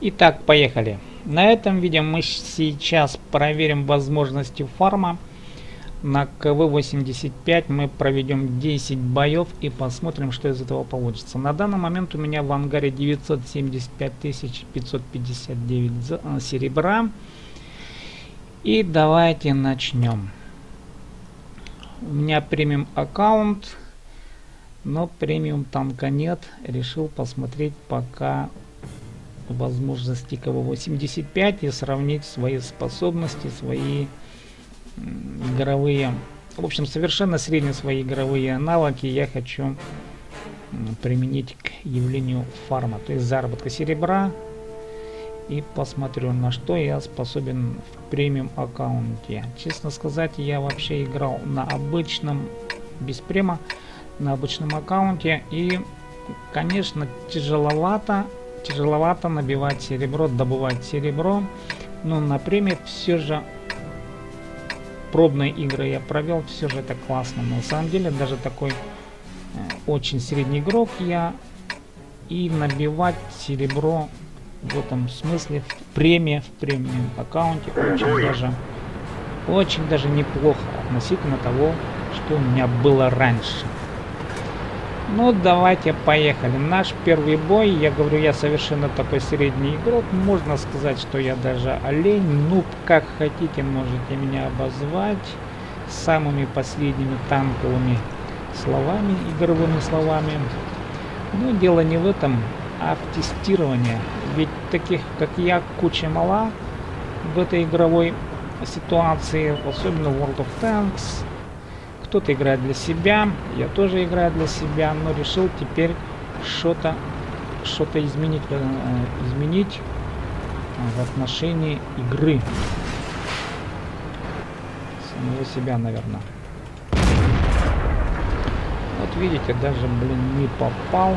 Итак, поехали. На этом видео мы сейчас проверим возможности фарма. На КВ-85 мы проведем 10 боев и посмотрим, что из этого получится. На данный момент у меня в ангаре 975 559 э, серебра. И давайте начнем. У меня премиум аккаунт, но премиум танка нет. Решил посмотреть пока возможности КВ-85 и сравнить свои способности, свои игровые, в общем, совершенно средние свои игровые навыки я хочу применить к явлению фарма, то есть заработка серебра. И посмотрю, на что я способен в премиум аккаунте. Честно сказать, я вообще играл на обычном, без према, на обычном аккаунте. И, конечно, тяжеловато тяжеловато набивать серебро, добывать серебро. Но на премии все же пробные игры я провел, все же это классно. На самом деле даже такой э, очень средний игрок я и набивать серебро в этом смысле в премии, в премиум аккаунте очень даже очень даже неплохо относительно того, что у меня было раньше. Ну, давайте поехали. Наш первый бой, я говорю, я совершенно такой средний игрок. Можно сказать, что я даже олень. Ну, как хотите, можете меня обозвать самыми последними танковыми словами, игровыми словами. Но дело не в этом, а в тестировании. Ведь таких, как я, куча мала в этой игровой ситуации, особенно в World of Tanks, кто-то играет для себя, я тоже играю для себя, но решил теперь что-то что-то изменить, э, изменить в отношении игры. Самого себя, наверное. Вот видите, даже, блин, не попал.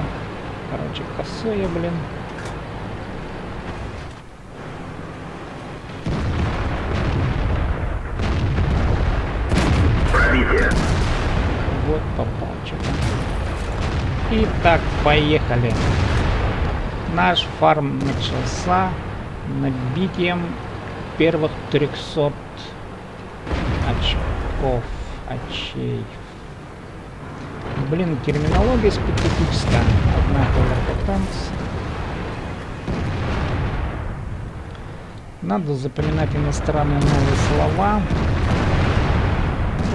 Короче, косое, блин. Вот попал что-то. Итак, поехали. Наш фарм начался набитием первых 300 очков, очей. Блин, терминология специфическая. Однако танц. Надо запоминать иностранные новые слова.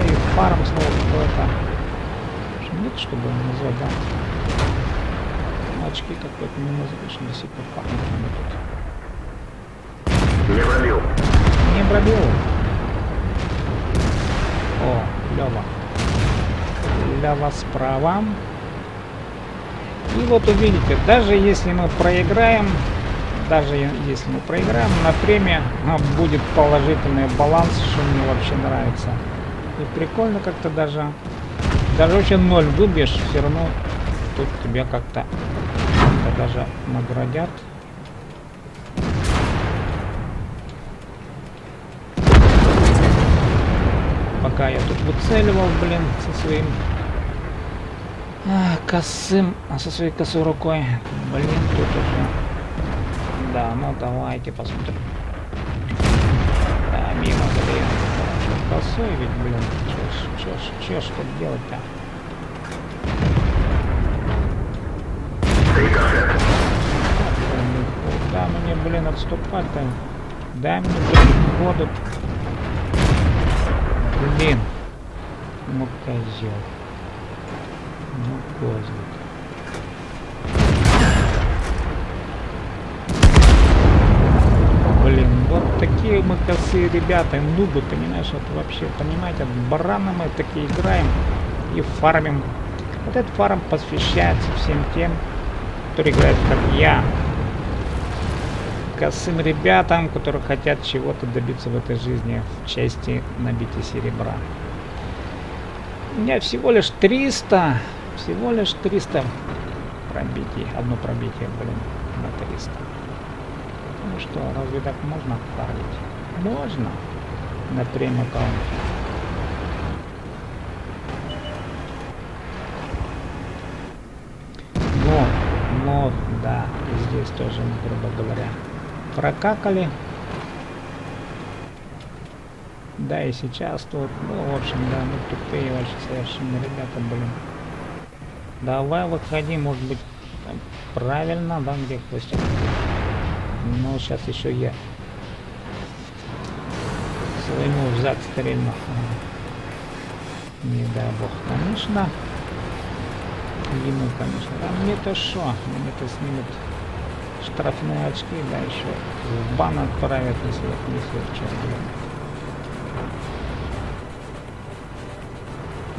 И фарм слово какое-то нет, чтобы назвать, да? Очки какой-то не назовешь, сих пор пахнет. Не пробил. Не пробил. О, Лева. Лева справа. И вот увидите, даже если мы проиграем, даже если мы проиграем, на премии будет положительный баланс, что мне вообще нравится. И прикольно как-то даже даже вообще ноль выбьешь, все равно тут тебя как-то даже наградят. Пока я тут выцеливал, блин, со своим а, косым, а со своей косой рукой. Блин, тут уже. Да, ну давайте посмотрим. Да, мимо, блин. Косой ведь, блин. Че, че, что делать-то? Да, мне, блин, отступать-то. Дай мне, блин, воду. Блин. Ну, козел. Ну, козлик. Блин, вот такие мы косые ребята, нубы, понимаешь, вот вообще, понимаете, бараны мы такие играем и фармим. Вот этот фарм посвящается всем тем, которые играют как я. Косым ребятам, которые хотят чего-то добиться в этой жизни в части набития серебра. У меня всего лишь 300, всего лишь 300 пробитий, одно пробитие, блин, на 300. Ну что, разве так можно фармить? Можно на прем аккаунте. Но, но, да, здесь тоже, грубо говоря, прокакали. Да, и сейчас тут, ну, в общем, да, мы тупые вообще совершенно ребята, блин. Давай выходи, может быть, там, правильно, да, где хвостик. Ну, сейчас еще я своему в стрельну. Не дай бог, конечно. Ему, конечно. А мне-то что? Мне-то снимут штрафные очки, да, еще в бан отправят, если несет что блин.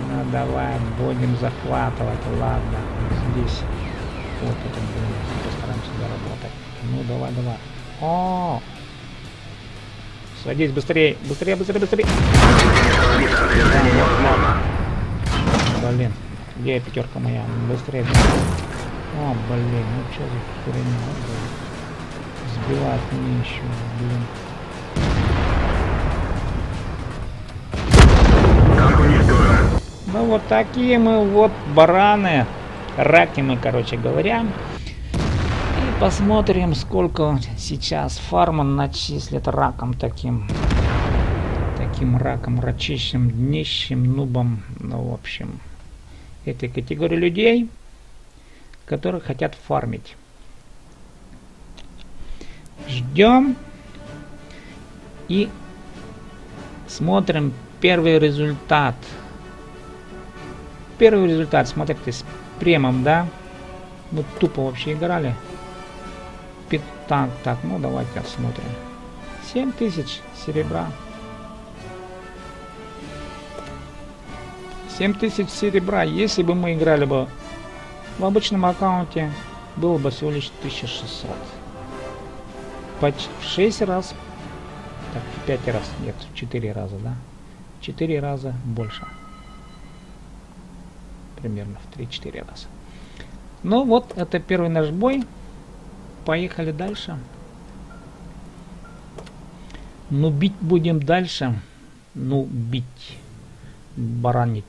Ну давай, будем захватывать, ладно, здесь вот это блин, постараемся заработать. Ну давай, давай. О, Садись быстрее, быстрее, быстрее, быстрее. Блин, где пятерка моя? Быстрее. О, блин, ну что за херня, Сбивает мне еще, блин. Ну вот такие мы вот бараны. Раки мы, короче говоря. Посмотрим, сколько сейчас фарма начислит раком таким. Таким раком, рачищем, днищем, нубом. Ну, в общем, этой категории людей, которые хотят фармить. Ждем и смотрим первый результат. Первый результат, смотрите, с премом, да? Мы тупо вообще играли. Так, так, ну давайте осмотрим. 7000 серебра. 7000 серебра. Если бы мы играли бы в обычном аккаунте, было бы всего лишь 1600. Почти в 6 раз. Так, в 5 раз. Нет, в 4 раза, да? 4 раза больше. Примерно в 3-4 раза. Ну вот, это первый наш бой. Поехали дальше. Ну, бить будем дальше. Ну, бить. Баранить.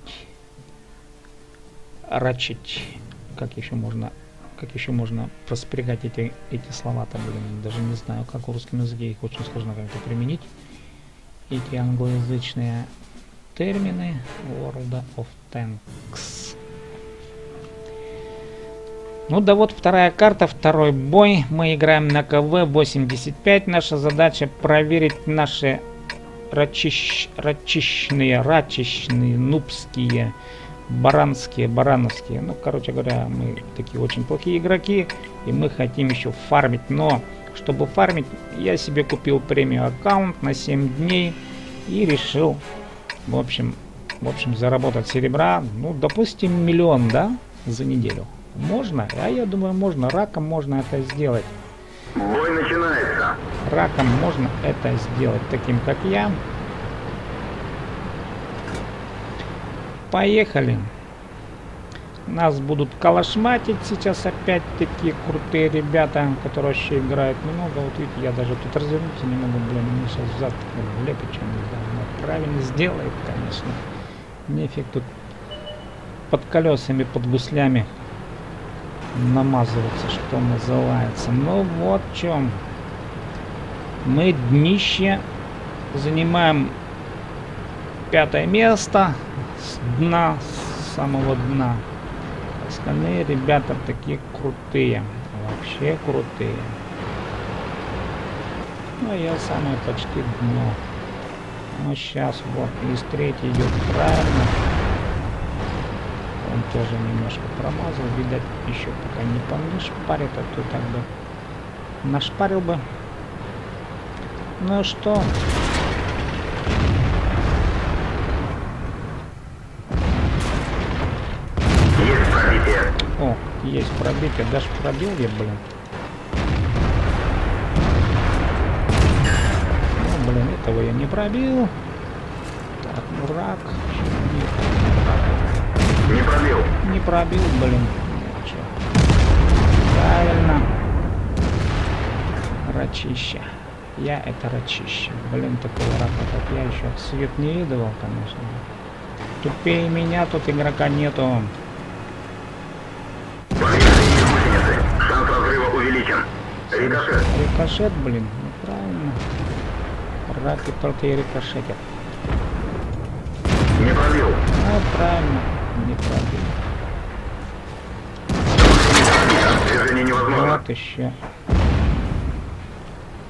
Рачить. Как еще можно как еще можно проспрягать эти, эти слова-то, блин, даже не знаю, как в русском языке их очень сложно как-то применить. Эти англоязычные термины World of Tanks. Ну да вот вторая карта, второй бой. Мы играем на КВ-85. Наша задача проверить наши рачищ... рачищные, рачищные, нубские, баранские, барановские. Ну, короче говоря, мы такие очень плохие игроки. И мы хотим еще фармить. Но, чтобы фармить, я себе купил премию аккаунт на 7 дней. И решил, в общем, в общем, заработать серебра. Ну, допустим, миллион, да, за неделю. Можно? А я думаю, можно. Раком можно это сделать. Бой начинается. Раком можно это сделать, таким как я. Поехали. Нас будут калашматить сейчас опять такие крутые ребята, которые вообще играют много. Вот видите, я даже тут развернуться не могу, блин, мне сейчас взад влепит что-нибудь. Да. Правильно сделает, конечно. Нефиг тут под колесами, под гуслями намазываться, что называется. Ну вот в чем. Мы днище занимаем пятое место с дна, с самого дна. Остальные ребята такие крутые. Вообще крутые. Ну, я самое почти дно. Ну, сейчас вот из третьей идет правильно. Он тоже немножко промазал. Видать, еще пока не понашпарит, а то так бы нашпарил бы. Ну что? Есть пробитие. О, есть пробитие. Даже пробил я, блин. Ну, блин, этого я не пробил. Так, ну рак. Не пробил. Не пробил, блин. Правильно. Рачища. Я это рачище. Блин, такого рака, как я еще свет не видывал, конечно. Тупее меня тут игрока нету. Рикошет. Рикошет, блин, неправильно. Раки только и рикошетят. Не пробил. Ну, правильно, не пробил. Движение невозможно. Вот еще.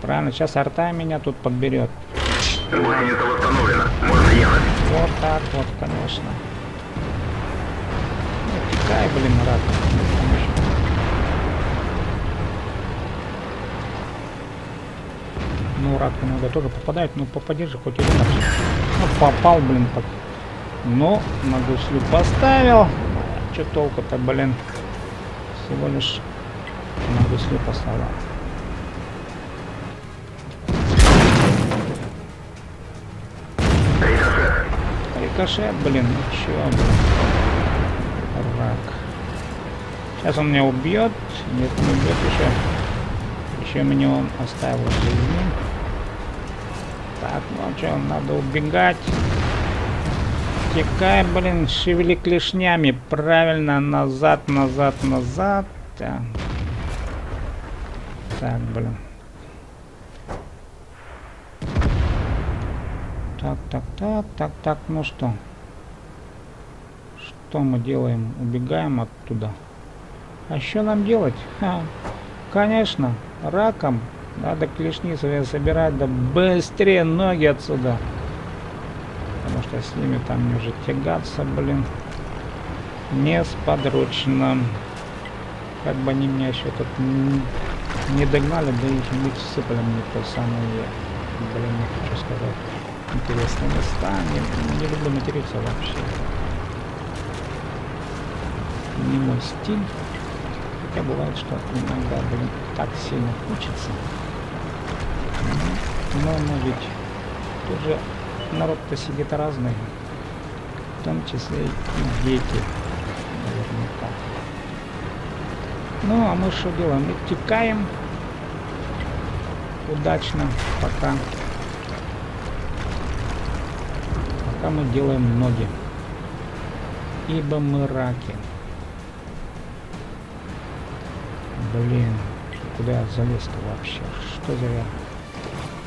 Правильно, сейчас арта меня тут подберет. Гусеница восстановлена. Можно ехать. Вот так вот, конечно. Ну, текай, блин, рак. Ну, рак иногда тоже попадает, ну попади же хоть один раз. Ну, попал, блин, так. Но на гуслю поставил. Че толку-то, блин? Всего лишь на гуслю поставил. Рикошет. Блин, ну чё, блин. Рак. Сейчас он меня убьет. Нет, не убьет еще. Еще меня он оставил жизни. Так, ну а что, надо убегать. Текай, блин, шевели клешнями. Правильно, назад, назад, назад. Так, так блин. Так, так, так, так, так, ну что? Что мы делаем? Убегаем оттуда. А что нам делать? Ха, конечно, раком надо клешни свои собирать, да быстрее ноги отсюда. Потому что с ними там мне уже тягаться, блин, несподручно. Как бы они меня еще тут не догнали, да их не всыпали мне то самое, блин, не хочу сказать интересные места. Не, не люблю материться вообще. Не мой стиль. Хотя бывает, что иногда, блин, так сильно хочется. Ну, Но, но ведь тоже народ-то сидит разный. В том числе и дети. Наверняка. Ну, а мы что делаем? Мы текаем удачно, пока пока мы делаем ноги. Ибо мы раки. Блин, куда я залез-то вообще? Что за я?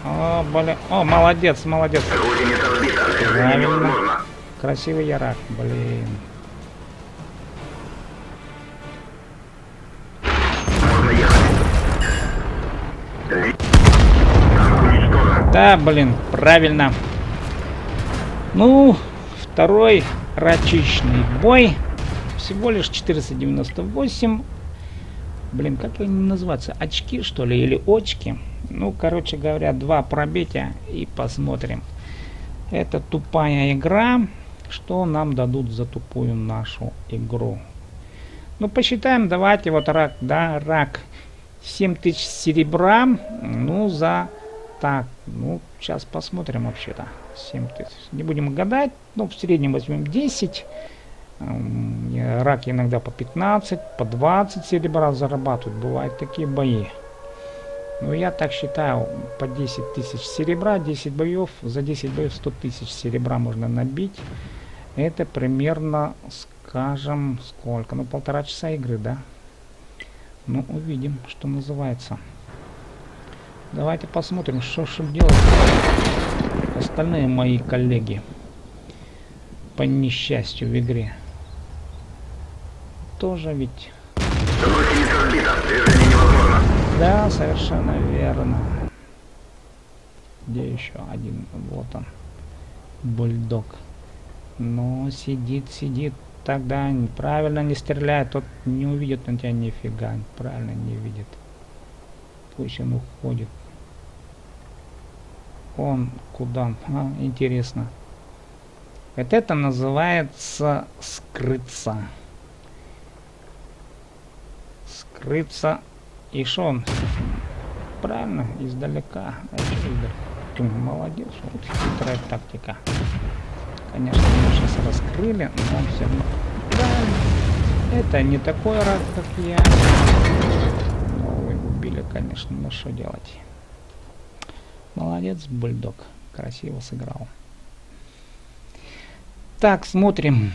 О, блин. О, молодец, молодец. Правильно. Красивый я рак, блин. Да, блин, правильно. Ну, второй рачичный бой. Всего лишь 498. Блин, как они называются? Очки, что ли, или очки? Ну, короче говоря, два пробития и посмотрим. Это тупая игра. Что нам дадут за тупую нашу игру? Ну, посчитаем, давайте, вот рак, да, рак. 7000 серебра, ну, за так, ну, сейчас посмотрим вообще-то. 7 тысяч. Не будем гадать, ну, в среднем возьмем 10. Раки иногда по 15, по 20 серебра зарабатывают. Бывают такие бои. Ну, я так считаю, по 10 тысяч серебра, 10 боев, за 10 боев 100 тысяч серебра можно набить. Это примерно, скажем, сколько? Ну, полтора часа игры, да? Ну, увидим, что называется. Давайте посмотрим, что же делать остальные мои коллеги по несчастью в игре. Тоже ведь... Да, совершенно верно. Где еще один? Вот он. Бульдог. Но сидит, сидит. Тогда правильно не стреляет. Тот не увидит он тебя нифига. Правильно не видит. Пусть он уходит. Он куда? А, интересно. Вот это называется скрыться. Скрыться. И что он? Правильно, издалека. А издалека? Молодец, вот хитрая тактика. Конечно, мы сейчас раскрыли, но все равно. Правильно. Это не такой рак, как я. Ну, вы убили, конечно, но что делать? Молодец, бульдог. Красиво сыграл. Так, смотрим.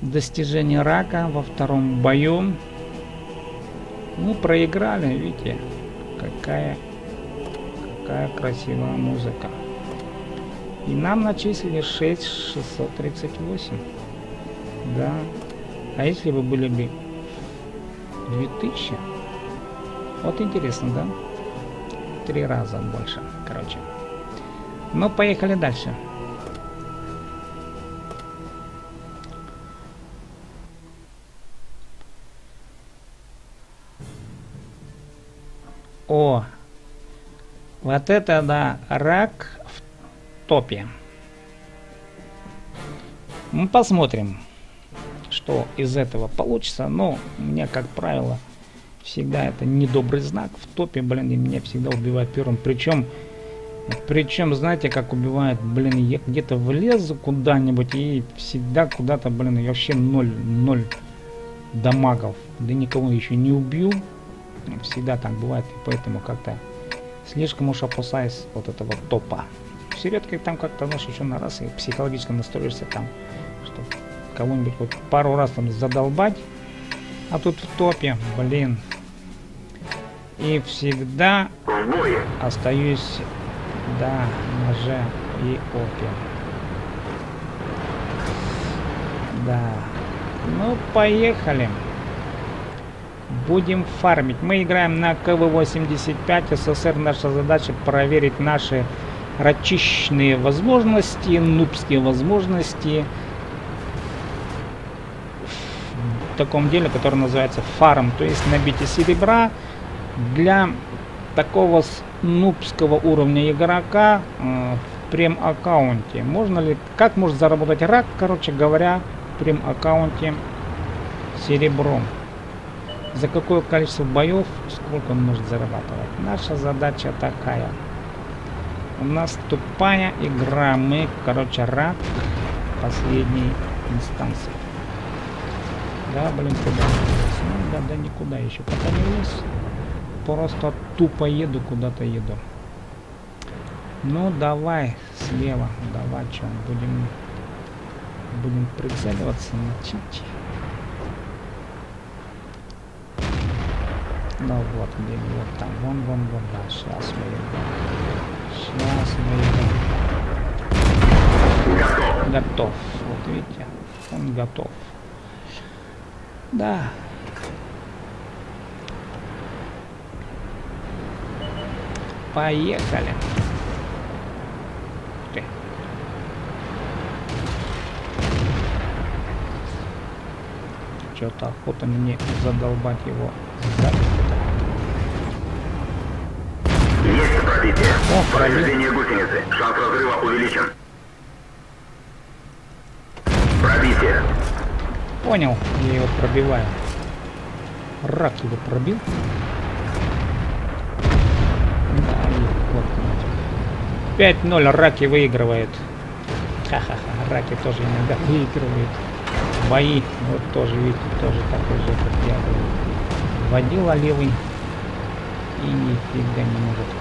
Достижение рака во втором бою. Мы проиграли, видите, какая, какая красивая музыка. И нам начислили 6638. Да. А если бы были бы 2000? Вот интересно, да? Три раза больше, короче. Ну, поехали дальше. О, вот это да, рак в топе. Мы посмотрим, что из этого получится. Но меня, как правило, всегда это недобрый знак. В топе, блин, и меня всегда убивают первым. Причем, причем, знаете, как убивают, блин, я где-то влезу куда-нибудь и всегда куда-то, блин, я вообще ноль, ноль дамагов. Да никого еще не убью. Всегда так бывает, и поэтому как-то слишком уж опасаюсь вот этого топа. Все редко там как-то, знаешь, еще на раз и психологически настроишься там, что кого-нибудь вот пару раз там задолбать, а тут в топе, блин. И всегда остаюсь, да, на Ж и опе. Да. Ну, поехали. Будем фармить. Мы играем на КВ-85. СССР наша задача проверить наши рачищные возможности, нубские возможности в таком деле, которое называется фарм, то есть набитие серебра для такого нубского уровня игрока э, в прем-аккаунте. Можно ли, как может заработать рак, короче говоря, в прем-аккаунте серебром? За какое количество боев, сколько он может зарабатывать. Наша задача такая. У нас тупая игра. Мы, короче, рад последней инстанции. Да, блин, куда? Ну, да, да, никуда еще пока не влез. Просто тупо еду, куда-то еду. Ну, давай слева. Давай, что, будем, будем прицеливаться на чуть Ну вот, где вот там, вон, вон, вон, да, сейчас мы его. Сейчас мы его. Готов. Готов. Вот видите, он готов. Да. Поехали. Что-то охота мне задолбать его сзади. О. Повреждение гусеницы. Шанс разрыва увеличен. Пробитие. Понял, я его пробиваю. Рак его пробил. Да, и вот. 5-0 Раки выигрывает. Ха-ха-ха, Раки тоже иногда выигрывает. Бои, вот тоже, видите, тоже такой же, как я был. Водила левый и нифига не может.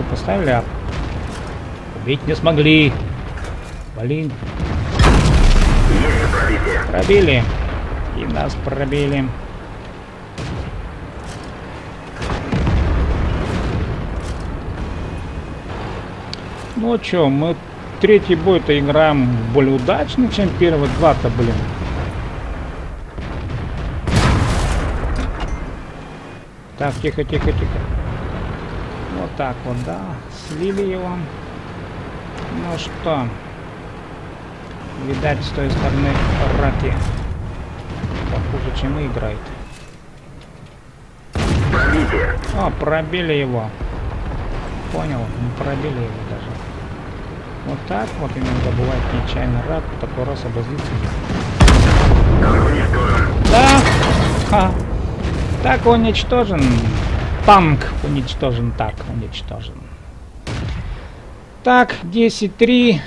Гусу поставили, а убить не смогли. Блин, пробили. И нас пробили. Ну чё, мы третий бой-то играем более удачно, чем первые два-то, блин. Так, тихо, тихо, тихо. Вот так вот, да. Слили его. Ну что, видать, с той стороны раки похуже, чем и играет. Пробитие. А, пробили его. Понял, не пробили его даже. Вот так вот иногда бывает нечаянно рак, такой раз обозлится. Да! Ха. Так уничтожен. Танк уничтожен. Так, уничтожен. Так, 10-3.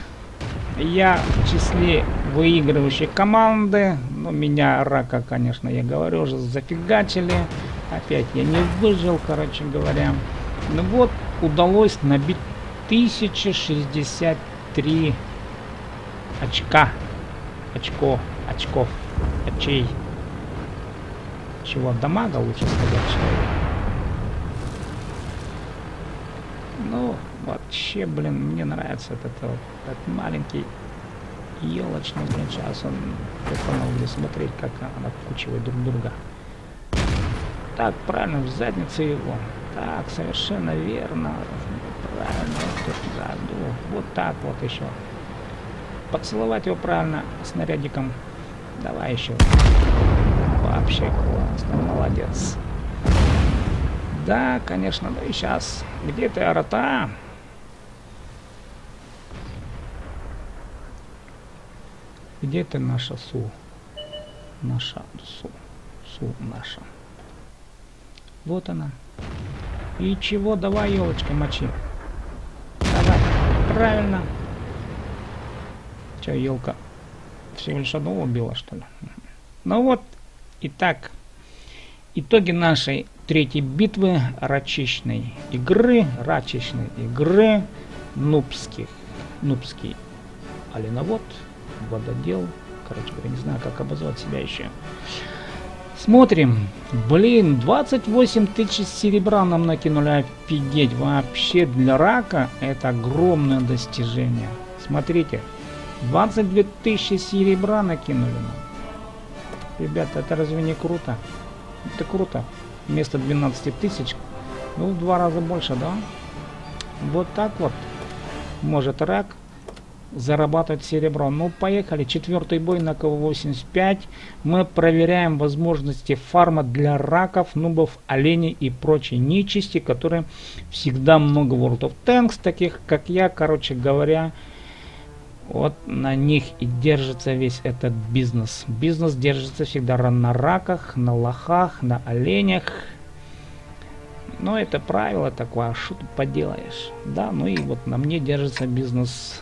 Я в числе выигрывающей команды. Ну, меня рака, конечно, я говорю, уже зафигачили. Опять я не выжил, короче говоря. Ну вот, удалось набить 1063 очка. Очко, очков, очей. Чего, дамага лучше сказать человек. Ну, вообще, блин, мне нравится этот, вот, этот маленький елочный, блин, сейчас он прикольно будет смотреть, как она вкучивает друг друга. Так, правильно, в задницу его. Так, совершенно верно. Правильно, вот, да, вот так вот еще. Поцеловать его правильно снарядиком. Давай еще. Вообще классно, молодец. Да, конечно, ну и сейчас. Где ты, Арата? Где ты наша Су? Наша Су. Су наша. Вот она. И чего? Давай, елочка, мочи. Давай. Правильно. Че, елка всего лишь одного убила, что ли? Ну вот, итак, итоги нашей третьей битвы рачечной игры, рачечной игры нубских, нубский оленовод, вододел, короче говоря, не знаю, как обозвать себя еще. Смотрим. Блин, 28 тысяч серебра нам накинули. Офигеть. Вообще для рака это огромное достижение. Смотрите. 22 тысячи серебра накинули нам. Ребята, это разве не круто? Это круто. Вместо 12 тысяч, ну, в два раза больше, да? Вот так вот может рак зарабатывать серебро. Ну, поехали. Четвертый бой на КВ-85. Мы проверяем возможности фарма для раков, нубов, оленей и прочей нечисти, которые всегда много в World of Tanks, таких как я, короче говоря, вот на них и держится весь этот бизнес. Бизнес держится всегда на раках, на лохах, на оленях. Но это правило такое, а что ты поделаешь? Да, ну и вот на мне держится бизнес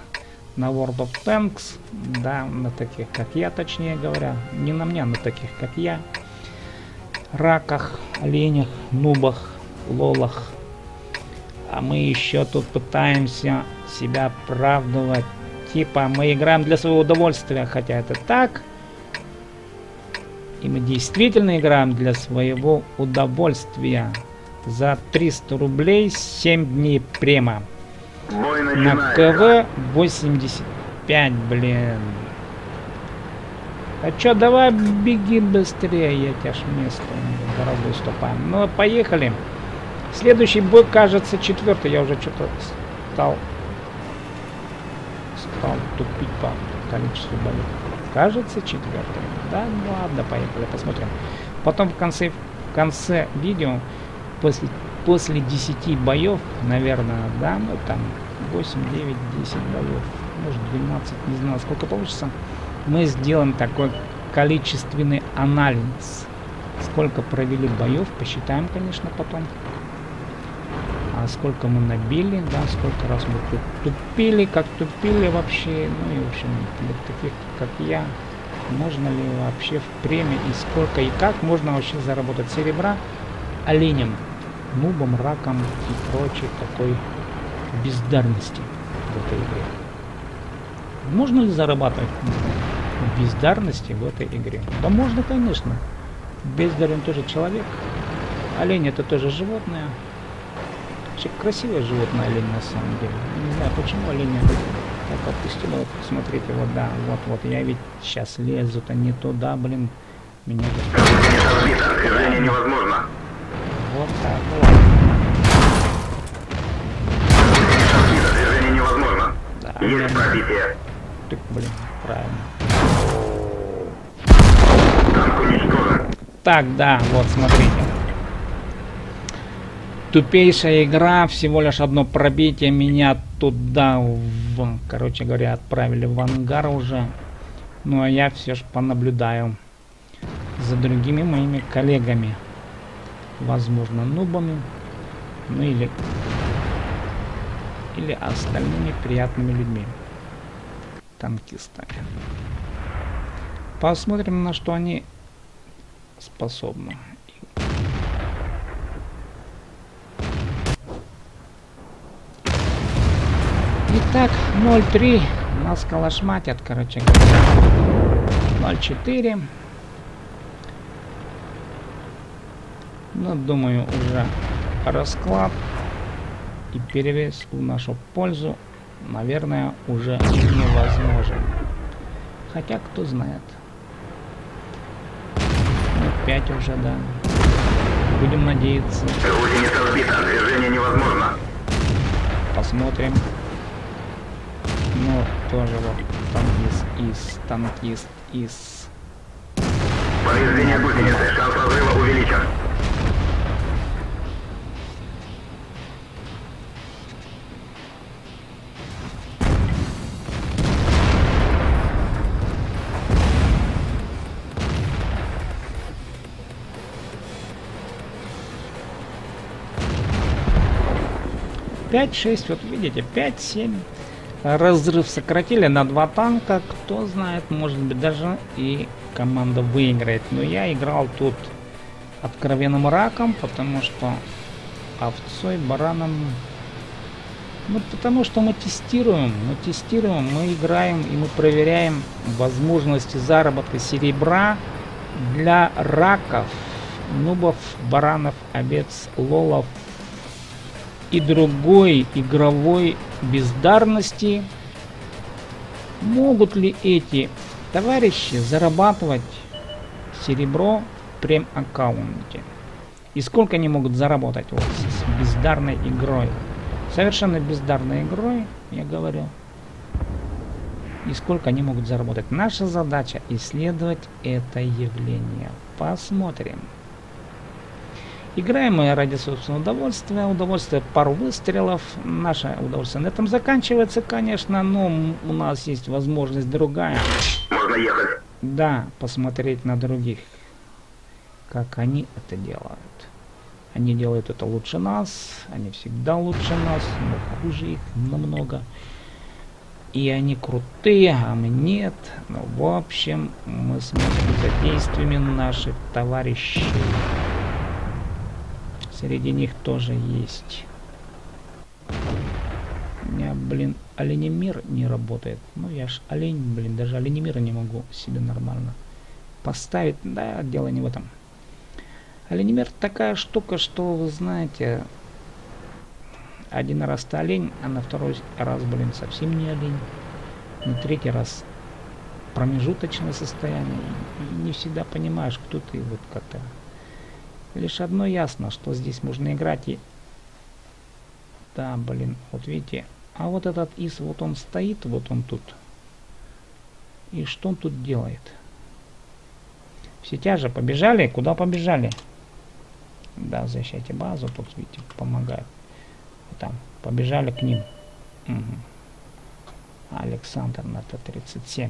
на World of Tanks, да, на таких, как я, точнее говоря, не на мне, на таких, как я, раках, оленях, нубах, лолах. А мы еще тут пытаемся себя оправдывать, типа мы играем для своего удовольствия, хотя это так. И мы действительно играем для своего удовольствия. За 300 рублей 7 дней према. На КВ 85, блин. А чё, давай беги быстрее, я тебя ж место дорогой ступаем. Ну, поехали. Следующий бой, кажется, четвертый. Я уже что-то стал, стал тупить по количеству боев. Кажется, четвертый. Да, ну ладно, поехали, посмотрим. Потом в конце, в конце видео, после после 10 боев, наверное, да, ну там 8, 9, 10 боев, может 12, не знаю, сколько получится, мы сделаем такой количественный анализ. Сколько провели боев, посчитаем, конечно, потом. А сколько мы набили, да, сколько раз мы тут тупили, как тупили вообще, ну и в общем, для таких, как я, можно ли вообще в премии и сколько и как можно вообще заработать серебра оленем нубом, раком и прочей такой бездарности в этой игре. Можно ли зарабатывать бездарности в этой игре? Да можно, конечно. Бездарен тоже человек. Олень это тоже животное. Вообще красивое животное олень на самом деле. Не знаю, почему олень так опустил. Вот, смотрите, вот да, вот, вот. Я ведь сейчас лезу-то не туда, блин. Меня... Движение невозможно. Вот так, вот. Движение невозможно. Да, Есть пробитие. Так, блин, правильно. Танк уничтожен. Так, да, вот, смотрите. Тупейшая игра, всего лишь одно пробитие. Меня туда, в, короче говоря, отправили в ангар уже. Ну, а я все же понаблюдаю за другими моими коллегами. Возможно, нубами. Ну или... Или остальными приятными людьми. Танкистами. Посмотрим, на что они способны. Итак, 0.3 нас калашматят, короче говоря. 0.4. Ну, думаю, уже расклад и перевес в нашу пользу, наверное, уже невозможен. Хотя, кто знает. Ну, 5 уже, да. Будем надеяться. Гусеница сбита, движение невозможно. Посмотрим. Ну, тоже вот танкист из, танкист из. Повреждение гусеницы, шанс разрыва увеличен. Пять, шесть, вот видите, пять, семь. Разрыв сократили на два танка. Кто знает, может быть даже и команда выиграет. Но я играл тут откровенным раком, потому что овцой, бараном... Ну, потому что мы тестируем, мы тестируем, мы играем и мы проверяем возможности заработка серебра для раков, нубов, баранов, овец, лолов и другой игровой бездарности. Могут ли эти товарищи зарабатывать серебро в прем-аккаунте? И сколько они могут заработать вот с бездарной игрой? Совершенно бездарной игрой, я говорю. И сколько они могут заработать? Наша задача исследовать это явление. Посмотрим. Играем мы ради собственного удовольствия. Удовольствие пару выстрелов. Наше удовольствие на этом заканчивается, конечно, но у нас есть возможность другая. Можно ехать. Да, посмотреть на других, как они это делают. Они делают это лучше нас, они всегда лучше нас, но хуже их намного. И они крутые, а мы нет. Ну, в общем, мы смотрим за действиями наших товарищей. Среди них тоже есть. У меня, блин, оленемир не работает. Ну, я ж олень, блин, даже оленемира не могу себе нормально поставить. Да, дело не в этом. Оленемир такая штука, что, вы знаете, один раз ты олень, а на второй раз, блин, совсем не олень. На третий раз промежуточное состояние. И не всегда понимаешь, кто ты, вот как-то Лишь одно ясно, что здесь можно играть и... Да, блин, вот видите. А вот этот из, вот он стоит, вот он тут. И что он тут делает? Все тяжи побежали. Куда побежали? Да, защищайте базу. Тут, видите, помогают. Там. Побежали к ним. Угу. Александр на Т-37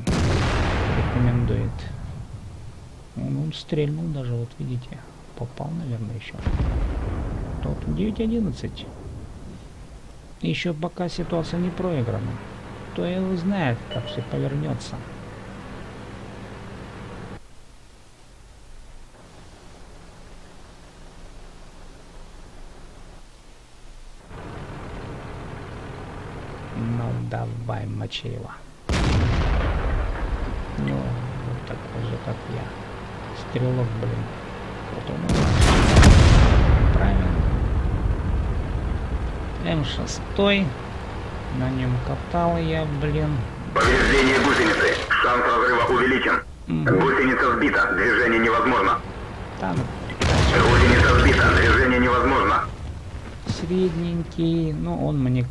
рекомендует. Он, он стрельнул даже, вот видите попал, наверное, еще. Тут 9-11. Еще пока ситуация не проиграна. То его знает, как все повернется. Ну давай, мочи. Ну, вот такой же, как я. Стрелок, блин. Потом правильно. М6. На нем катал я, блин. Повреждение гусеницы. Шанс разрыва увеличен. Угу. Гусеница сбита, движение невозможно. Там Гусеница сбита, движение невозможно. средненький. Ну, он мне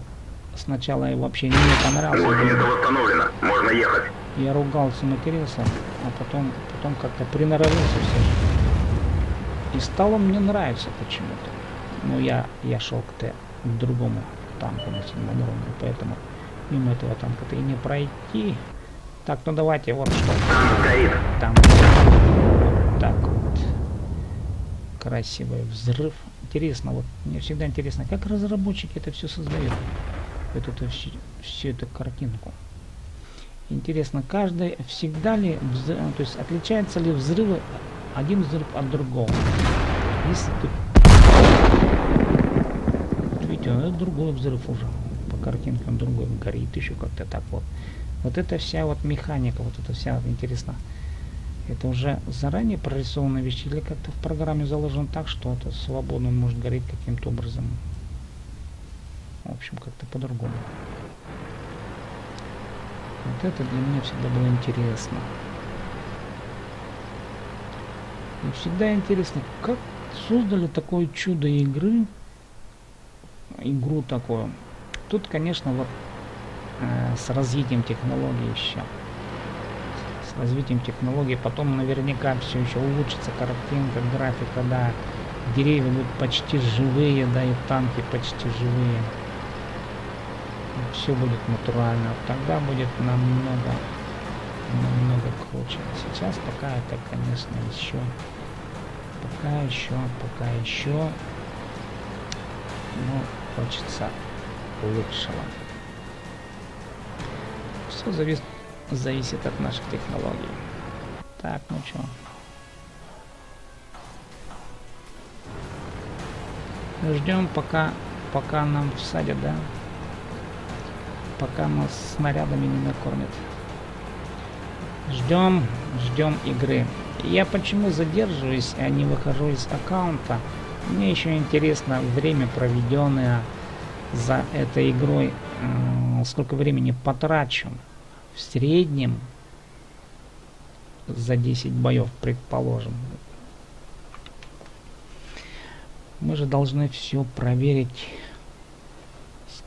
сначала и вообще не понравился. Гусеница восстановлена, можно ехать. Я ругался, матерился, а потом, потом как-то приноровился все же. И стало мне нравиться почему-то. Но я, я шел к, Т, к другому танку на седьмом уровне, поэтому мимо этого танка-то и не пройти. Так, ну давайте вот что. Горит. Там вот так вот. Красивый взрыв. Интересно, вот мне всегда интересно, как разработчики это все создают. Эту, эту всю, всю эту картинку. Интересно, каждый всегда ли, взрыв, то есть отличаются ли взрывы один от другого. Если ты... Видите, это другой взрыв уже. картинке, он другой горит еще как-то так вот. Вот эта вся вот механика, вот это вся интересно. Это уже заранее прорисованная вещь или как-то в программе заложено так, что это свободно может гореть каким-то образом. В общем, как-то по-другому. Вот это для меня всегда было интересно. И всегда интересно, как создали такое чудо игры, игру такую. Тут, конечно, вот э, с развитием технологий еще. С развитием технологий потом наверняка все еще улучшится картинка, графика, да. Деревья будут почти живые, да, и танки почти живые. Все будет натурально. Тогда будет намного, намного круче. Сейчас пока это, конечно, еще пока еще, пока еще, ну, хочется лучшего. Все завис зависит от наших технологий. Так, ну что? Ждем, пока, пока нам всадят, да? Пока нас снарядами не накормят. Ждем, ждем игры. Я почему задерживаюсь, а не выхожу из аккаунта? Мне еще интересно время, проведенное за этой игрой. Сколько времени потрачу? В среднем за 10 боев, предположим. Мы же должны все проверить,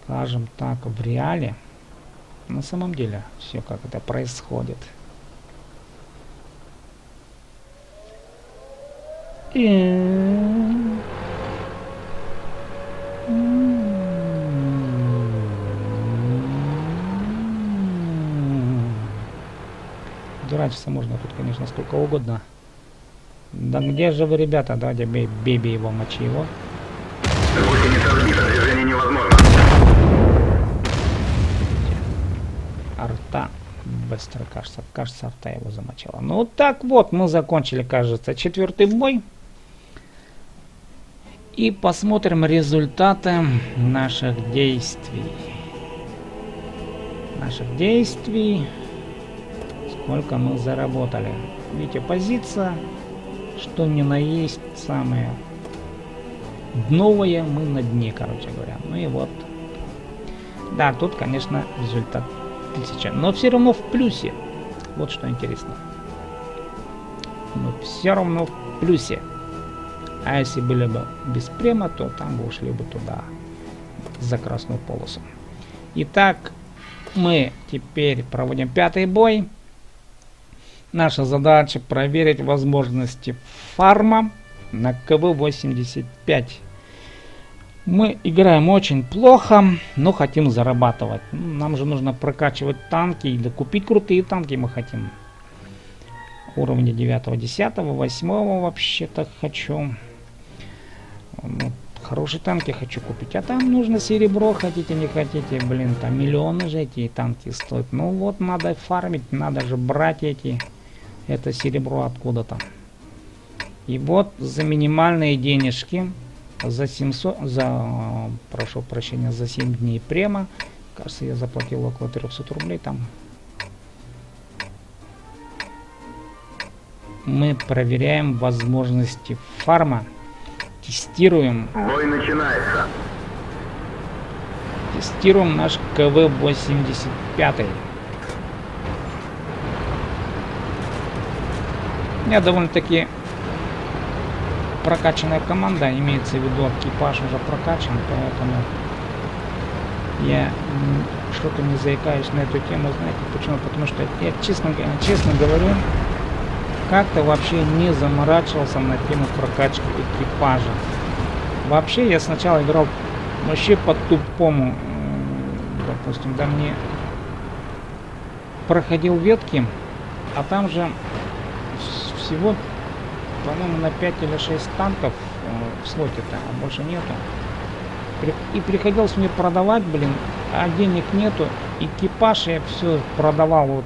скажем так, в реале. На самом деле, все как это происходит. Дурачиться можно тут, конечно, сколько угодно. Да где же вы, ребята? Давайте бей, бей, бей его, мочи его. Арта быстро, кажется. Кажется, арта его замочила. Ну так вот, мы закончили, кажется, четвертый бой. И посмотрим результаты наших действий. Наших действий. Сколько мы заработали. Видите, позиция, что ни на есть, самое дновое, мы на дне, короче говоря. Ну и вот. Да, тут, конечно, результат тысяча. Но все равно в плюсе. Вот что интересно. Мы все равно в плюсе. А если были бы без према, то там бы ушли бы туда, за красную полосу. Итак, мы теперь проводим пятый бой. Наша задача проверить возможности фарма на КВ-85. Мы играем очень плохо, но хотим зарабатывать. Нам же нужно прокачивать танки или купить крутые танки мы хотим. Уровня 9, 10, 8 вообще-то хочу. Вот, хорошие танки хочу купить. А там нужно серебро, хотите, не хотите. Блин, там миллионы же эти танки стоят. Ну вот, надо фармить, надо же брать эти, это серебро откуда-то. И вот за минимальные денежки, за 700, за, прошу прощения, за 7 дней према, кажется, я заплатил около 300 рублей там. Мы проверяем возможности фарма. Тестируем. Бой начинается. Тестируем наш КВ-85. У меня довольно-таки прокачанная команда, имеется в виду экипаж уже прокачан, поэтому я что-то не заикаюсь на эту тему, знаете почему? Потому что я честно, честно говорю, как-то вообще не заморачивался на тему прокачки экипажа. Вообще я сначала играл вообще по-тупому. Допустим, да мне проходил ветки, а там же всего, по-моему, на 5 или 6 танков э, в слоте-то, а больше нету. И приходилось мне продавать, блин, а денег нету. Экипаж я все продавал вот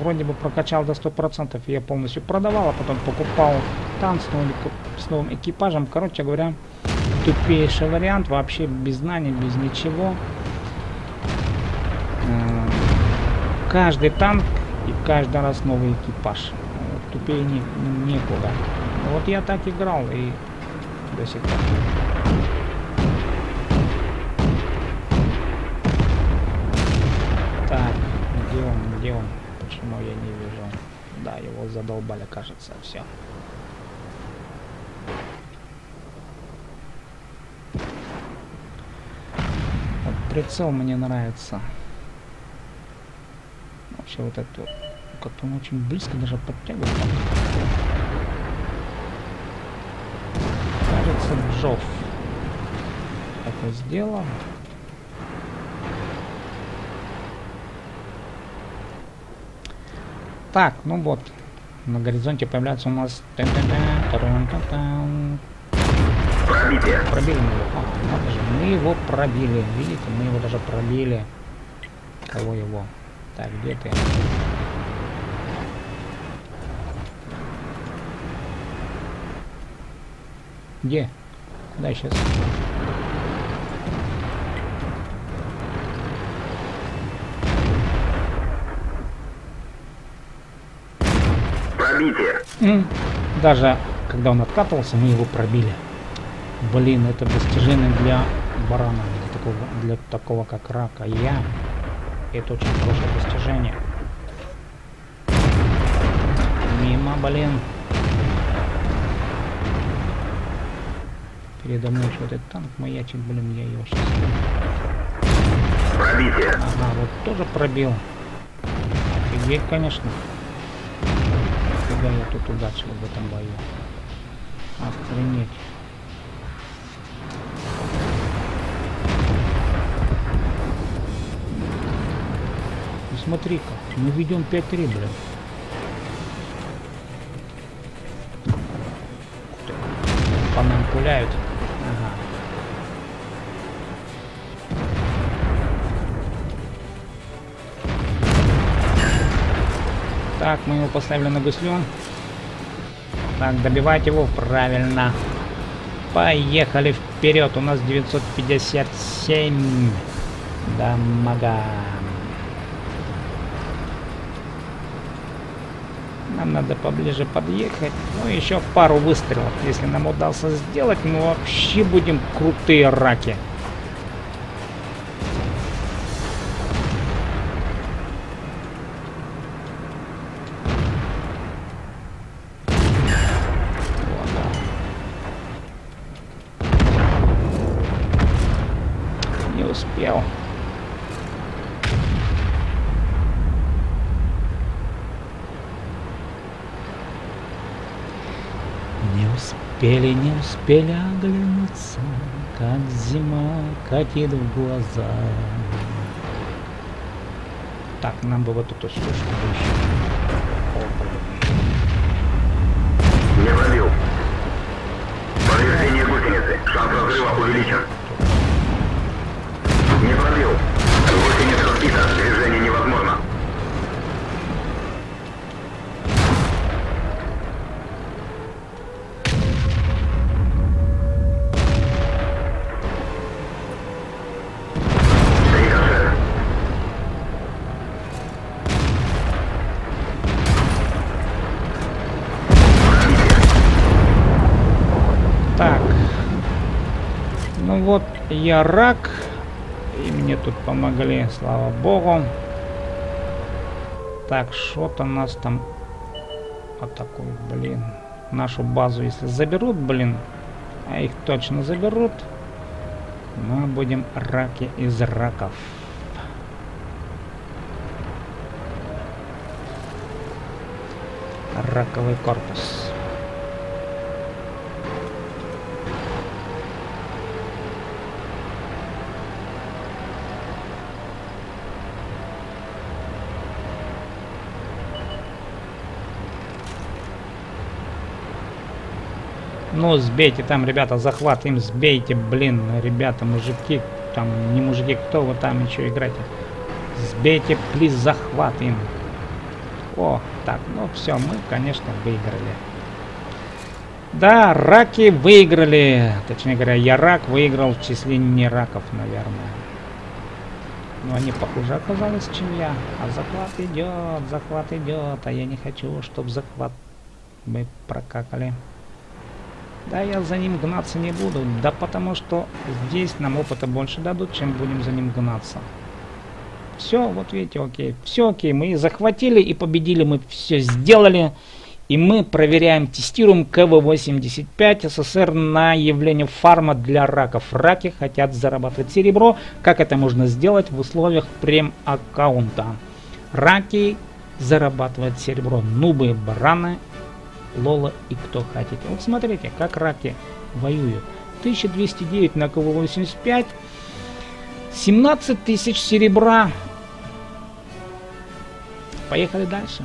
вроде бы прокачал до 100%, я полностью продавал, а потом покупал танк с новым, с новым экипажем. Короче говоря, тупейший вариант, вообще без знаний, без ничего. э, каждый танк и каждый раз новый экипаж. Тупее не, некуда. Вот я так играл и до сих пор. Так, где он? Почему я не вижу? Да, его задолбали, кажется, все. Вот прицел мне нравится. Вообще вот это как-то он очень близко даже подтягивает. Кажется, Джофф это сделал. Так, ну вот. На горизонте появляется у нас... Пробитие. Пробили мы его. А, надо же, мы его пробили. Видите, мы его даже пробили. Кого его? Так, где ты? Где? Куда сейчас? Пробитие. М, Даже когда он откатывался, мы его пробили. Блин, это достижение для барана, для такого, для такого как рака. Я. Это очень хорошее достижение. Мимо, блин. Передо мной еще вот этот танк маячит, блин, я его сейчас... Пробитие. Ага, вот тоже пробил. Офигеть, конечно. Когда я тут удачливо в этом бою. Охренеть. Ну смотри-ка, мы ведем 5-3, блин. По нам пуляют. Так, мы его поставили на гуслю. Так, добивать его правильно. Поехали вперед. У нас 957 дамага. Нам надо поближе подъехать. Ну, еще пару выстрелов. Если нам удастся сделать, мы вообще будем крутые раки. Успели, оглянуться, как зима катит в глаза. Так, нам бы вот эту штучку еще. Не пробил. Повреждение гусеницы. Шанс разрыва увеличен. Не пробил. Гусеница разбита. Движение невозможно. Я рак. И мне тут помогли, слава богу. Так, что-то нас там атакует, блин. Нашу базу, если заберут, блин, а их точно заберут, мы будем раки из раков. Раковый корпус. Ну, сбейте там, ребята, захват им сбейте, блин, ребята, мужики, там, не мужики, кто вы там еще играете? Сбейте, плиз, захват им. О, так, ну все, мы, конечно, выиграли. Да, раки выиграли. Точнее говоря, я рак выиграл в числе не раков, наверное. Но они похуже оказались, чем я. А захват идет, захват идет. А я не хочу, чтобы захват мы прокакали. Да, я за ним гнаться не буду. Да потому что здесь нам опыта больше дадут, чем будем за ним гнаться. Все, вот видите, окей. Все окей, мы захватили и победили, мы все сделали. И мы проверяем, тестируем КВ-85 СССР на явление фарма для раков. Раки хотят зарабатывать серебро. Как это можно сделать в условиях прем-аккаунта? Раки зарабатывают серебро. Нубы, бараны, лола и кто хотите. Вот смотрите, как раки воюют. 1209 на КВ-85. 17 тысяч серебра. Поехали дальше.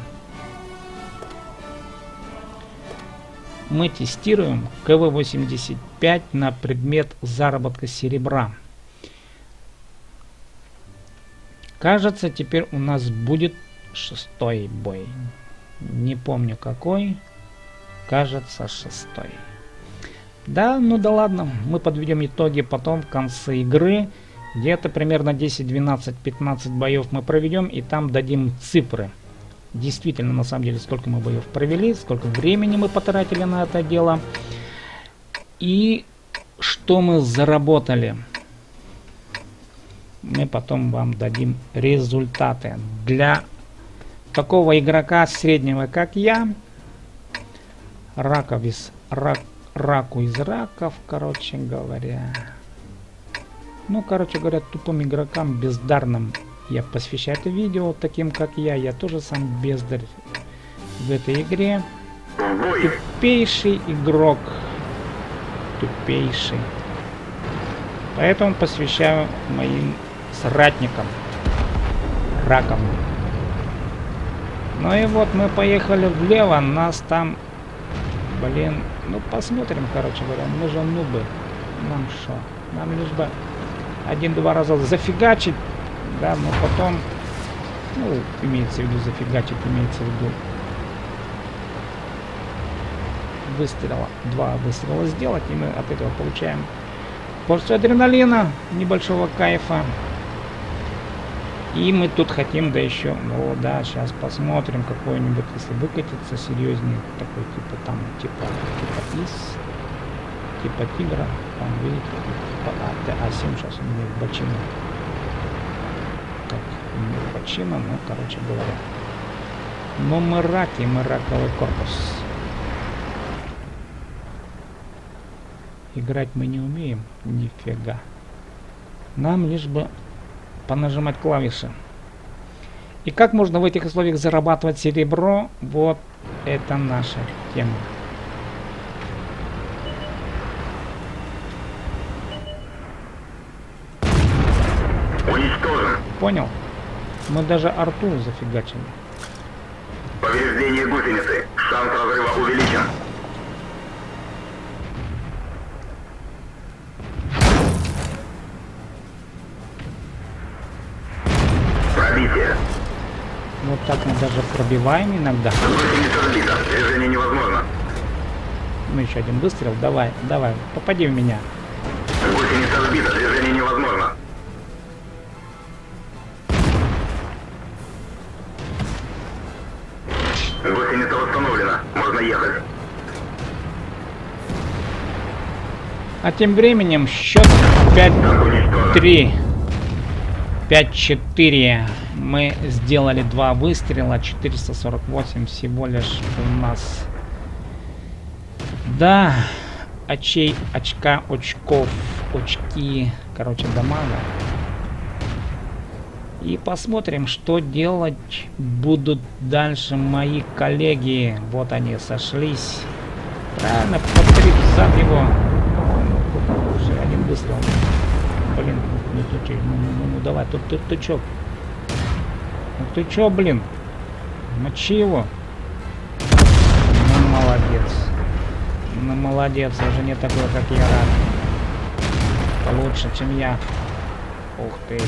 мы тестируем КВ-85 на предмет заработка серебра. Кажется, теперь у нас будет шестой бой. Не помню какой. Кажется, шестой. Да, ну да ладно. Мы подведем итоги потом в конце игры. Где-то примерно 10, 12, 15 боев мы проведем и там дадим цифры действительно, на самом деле, сколько мы боев провели, сколько времени мы потратили на это дело. И что мы заработали. Мы потом вам дадим результаты. Для такого игрока среднего, как я, раков из, рак, раку из раков, короче говоря. Ну, короче говоря, тупым игрокам, бездарным я посвящаю это видео таким, как я. Я тоже сам бездарь в этой игре. Тупейший игрок. Тупейший. Поэтому посвящаю моим соратникам. Ракам. Ну и вот мы поехали влево. Нас там... Блин, ну посмотрим, короче говоря. Мы нубы. Нам что? Нам лишь бы один-два раза зафигачить да, но потом, ну, имеется в виду зафигачить, имеется в виду выстрела, два выстрела сделать, и мы от этого получаем порцию адреналина, небольшого кайфа. И мы тут хотим, да еще, ну да, сейчас посмотрим какой-нибудь, если выкатится серьезнее, такой типа там, типа, типа из, типа тигра, там видите, типа А7 сейчас у меня в бочине не почина, ну, короче говоря. Но мы раки, мы раковый корпус. Играть мы не умеем, нифига. Нам лишь бы понажимать клавиши. И как можно в этих условиях зарабатывать серебро? Вот это наша тема. Понял? Мы даже арту зафигачили. Повреждение гусеницы. Шанс разрыва увеличен. Пробитие. Вот так мы даже пробиваем иногда. Движение невозможно. Ну еще один выстрел. Давай, давай, попади в меня. Гусеница сбита. Движение невозможно. Гусеница восстановлена. Можно ехать. А тем временем счет 5-3. 5-4. Мы сделали два выстрела. 448 всего лишь у нас. Да. Очей, очка, очков, очки. Короче, дамага. И посмотрим, что делать будут дальше мои коллеги. Вот они сошлись. Правильно, повторить зад его. Уже один выстрел. Блин, ну ну, ну, ну, ну давай, тут ты чё? Ну ты чё, блин? Мочи его. Ну молодец. Ну молодец, уже не такой, как я рад. Получше, чем я. Ух ты,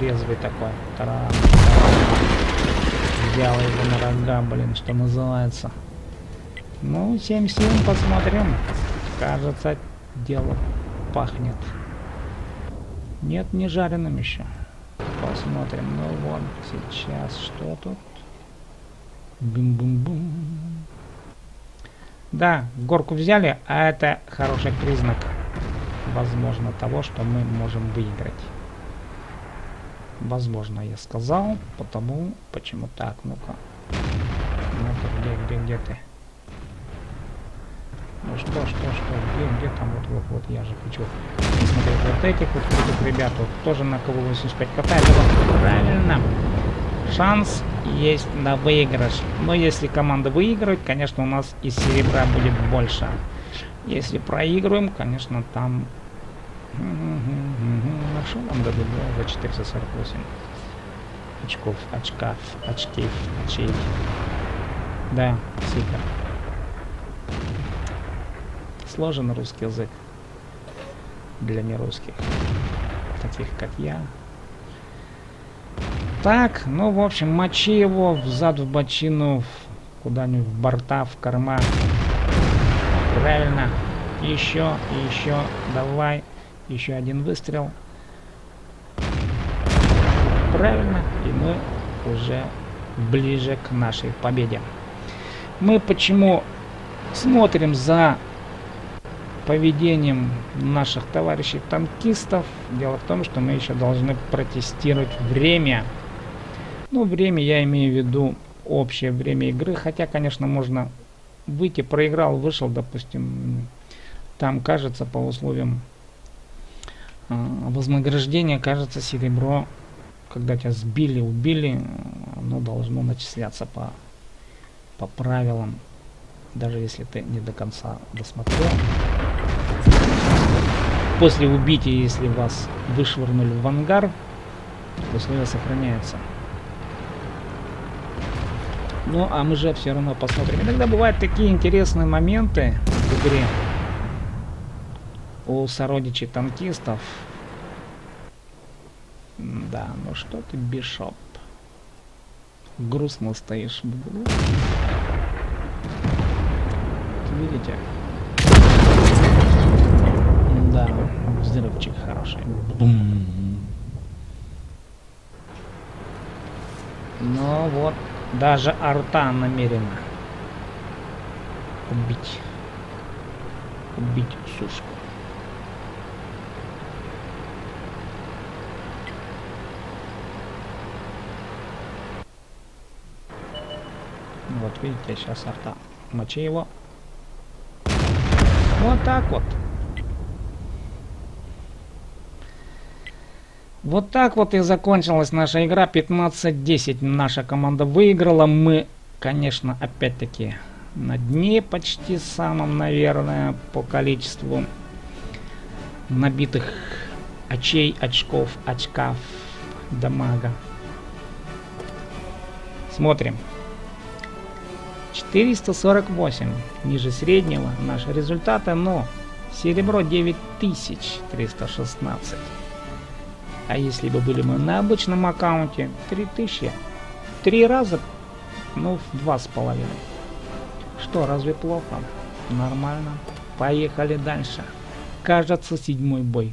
резвый такой. Таран. Взял его на рога, блин, что называется. Ну, 7-7 посмотрим. Кажется, дело пахнет. Нет, не жареным еще. Посмотрим. Ну вот, сейчас что тут? Бум-бум-бум. Да, горку взяли, а это хороший признак, возможно, того, что мы можем выиграть. Возможно, я сказал, потому, почему так, ну-ка. Ну-ка, где, где, где ты? Ну что, что, что, где, где там, вот, вот, вот, я же хочу посмотреть вот этих вот этих ребят, вот тоже на кого 85 катает, правильно. Шанс есть на выигрыш. Но если команда выигрывает, конечно, у нас и серебра будет больше. Если проигрываем, конечно, там... На что нам дадут за 448 очков, очков, очков, очей. Да, супер. Сложен русский язык для нерусских, таких как я. Так, ну, в общем, мочи его взад в бочину, куда-нибудь в борта, в корма. Правильно. Еще, еще, давай. Еще один выстрел. Правильно. И мы уже ближе к нашей победе. Мы почему смотрим за поведением наших товарищей танкистов. Дело в том, что мы еще должны протестировать время. Ну, время я имею в виду общее время игры, хотя, конечно, можно выйти, проиграл, вышел, допустим, там, кажется, по условиям э, вознаграждения, кажется, серебро, когда тебя сбили, убили, оно должно начисляться по, по правилам, даже если ты не до конца досмотрел. После убития, если вас вышвырнули в ангар, условия сохраняются. Ну, а мы же все равно посмотрим. Иногда бывают такие интересные моменты в игре у сородичей танкистов. Да, ну что ты, Бишоп? Грустно стоишь углу. Видите? Да, взрывчик хороший. Бум. Ну вот, даже арта намерена убить. Убить сушку. Вот видите, сейчас арта. Мочи его. Вот так вот. Вот так вот и закончилась наша игра. 15-10 наша команда выиграла. Мы, конечно, опять-таки на дне почти самом, наверное, по количеству набитых очей, очков, очков, дамага. Смотрим. 448 ниже среднего наши результаты, но серебро 9316. А если бы были мы на обычном аккаунте, 3000. Три раза, ну, в два с половиной. Что, разве плохо? Нормально. Поехали дальше. Кажется, седьмой бой.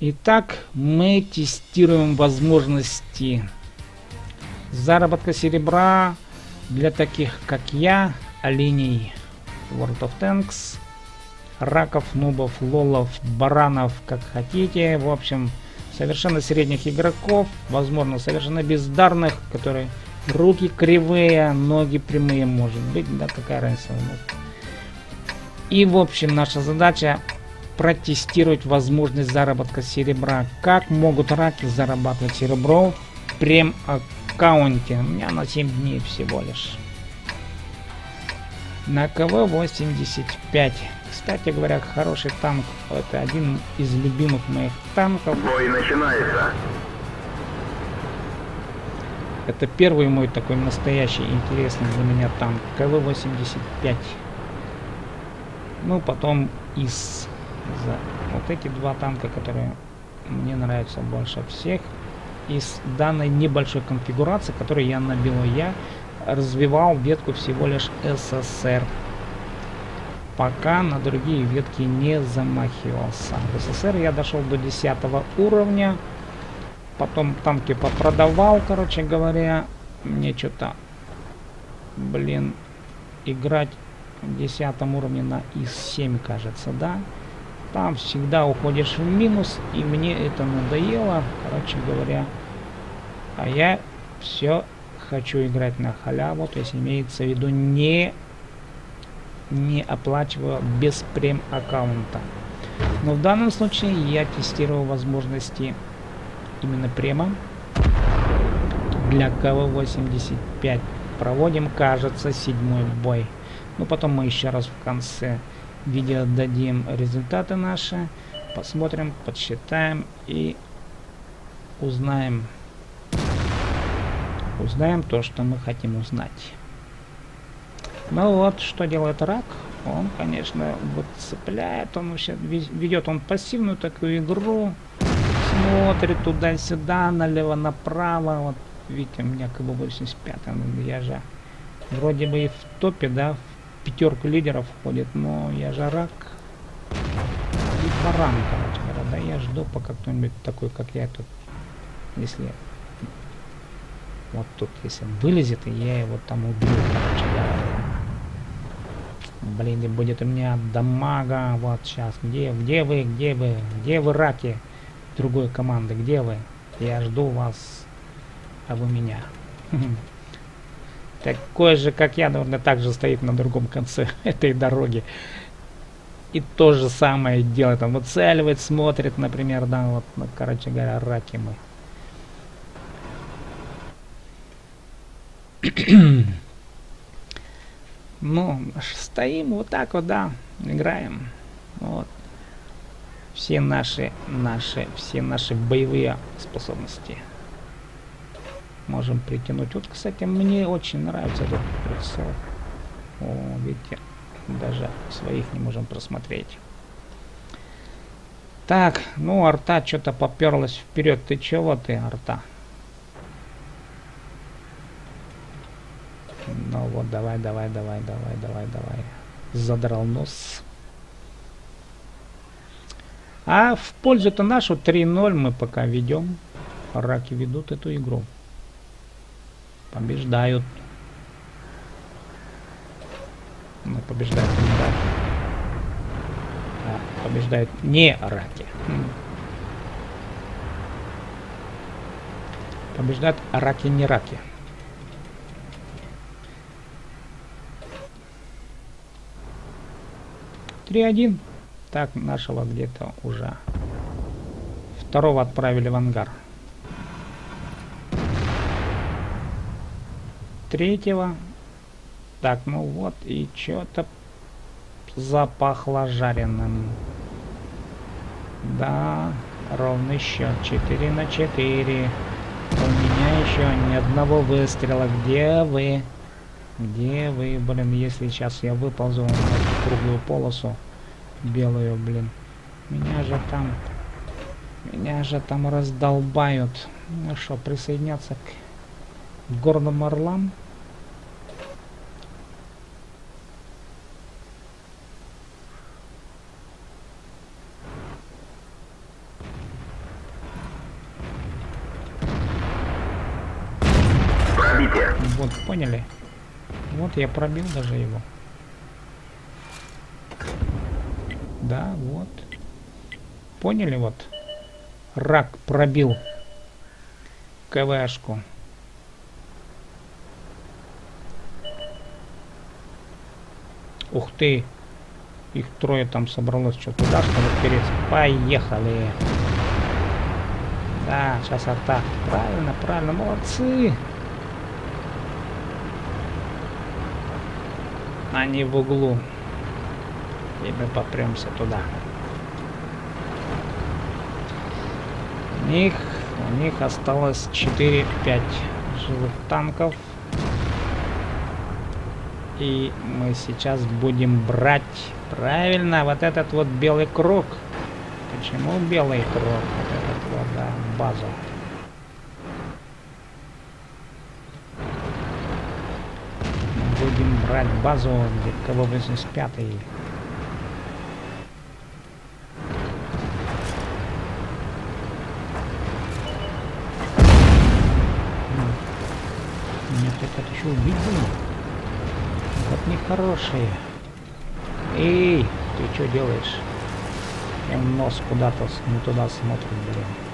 Итак, мы тестируем возможности заработка серебра для таких, как я, оленей World of Tanks раков, нубов, лолов, баранов, как хотите. В общем, совершенно средних игроков, возможно, совершенно бездарных, которые руки кривые, ноги прямые, может быть, да, какая разница. И, в общем, наша задача протестировать возможность заработка серебра. Как могут раки зарабатывать серебро в прем аккаунте? У меня на 7 дней всего лишь. На КВ 85. Кстати говоря, хороший танк. Это один из любимых моих танков. Бой начинается. Это первый мой такой настоящий интересный для меня танк. КВ-85. Ну, потом из... За вот эти два танка, которые мне нравятся больше всех. Из данной небольшой конфигурации, которую я набил я, развивал ветку всего лишь СССР пока на другие ветки не замахивался. В СССР я дошел до 10 уровня. Потом танки попродавал, короче говоря. Мне что-то, блин, играть в 10 уровне на ИС-7, кажется, да? Там всегда уходишь в минус, и мне это надоело, короче говоря. А я все хочу играть на халяву, то есть имеется в виду не, не оплачиваю без прем аккаунта. Но в данном случае я тестировал возможности именно према для КВ-85. Проводим, кажется, седьмой бой. Ну, потом мы еще раз в конце видео дадим результаты наши. Посмотрим, подсчитаем и узнаем, узнаем то, что мы хотим узнать. Ну вот, что делает рак. Он, конечно, вот цепляет, он вообще ведет он пассивную такую игру, смотрит туда-сюда, налево-направо. Вот видите, у меня как бы 85 я же вроде бы и в топе, да, в пятерку лидеров входит, но я же рак и баран, короче говоря, да, я жду, пока кто-нибудь такой, как я тут, если вот тут, если вылезет, и я его там убью, короче говоря. Блин, и будет у меня дамага. Вот сейчас. Где, где вы, где вы, где вы, раки другой команды? Где вы? Я жду вас, а вы меня. Такой же, как я, наверное, также стоит на другом конце этой дороги. И то же самое делает. Он выцеливает, смотрит, например, да, вот, ну, короче говоря, раки мы. Ну, стоим вот так вот, да, играем. Вот. Все наши, наши, все наши боевые способности можем притянуть. Вот, кстати, мне очень нравится этот прицел. О, видите, даже своих не можем просмотреть. Так, ну, арта что-то поперлась вперед. Ты чего ты, арта? Ну вот, давай, давай, давай, давай, давай, давай. Задрал нос. А в пользу-то нашу 3-0 мы пока ведем. Раки ведут эту игру. Побеждают. Ну, побеждают не раки. А, побеждают не раки. Побеждают раки не раки. 3-1. Так, нашего где-то уже. Второго отправили в ангар. Третьего. Так, ну вот, и что-то запахло жареным. Да, ровный счет. 4 на 4. У меня еще ни одного выстрела. Где вы? Где вы, блин, если сейчас я выползу на эту круглую полосу белую, блин. Меня же там... Меня же там раздолбают. Ну что, присоединяться к горным орлам? Вот, поняли? Вот я пробил даже его. Да, вот. Поняли вот? Рак пробил КВшку. Ух ты! Их трое там собралось что туда, чтобы вперед. Поехали! Да, сейчас атак. Правильно, правильно, молодцы! Они в углу. И мы попремся туда. У них, у них осталось 4-5 живых танков. И мы сейчас будем брать, правильно, вот этот вот белый круг. Почему белый круг? Вот этот вот, да, брать базу где кого 85 -й. Меня хотят еще убить были. Вот нехорошие. Эй, ты что делаешь? Я нос куда-то не туда смотрит, блин.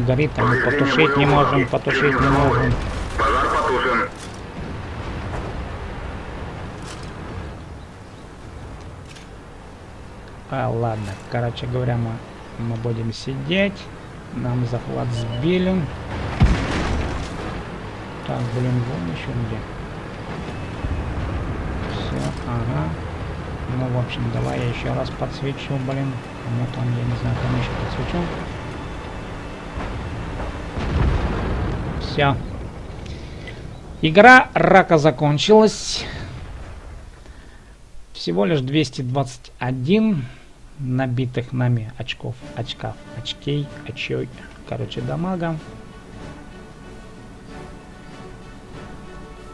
Там горит, а мы потушить не можем, потушить не можем. Пожар потушен. А, ладно. Короче говоря, мы, мы будем сидеть. Нам захват сбили. Так, блин, вон еще где. Все, ага. Ну, в общем, давай я еще раз подсвечу, блин. Кому там, я не знаю, кому еще подсвечу. Все. Игра рака закончилась. Всего лишь 221 набитых нами очков, очков, очкей, очей, короче, дамага.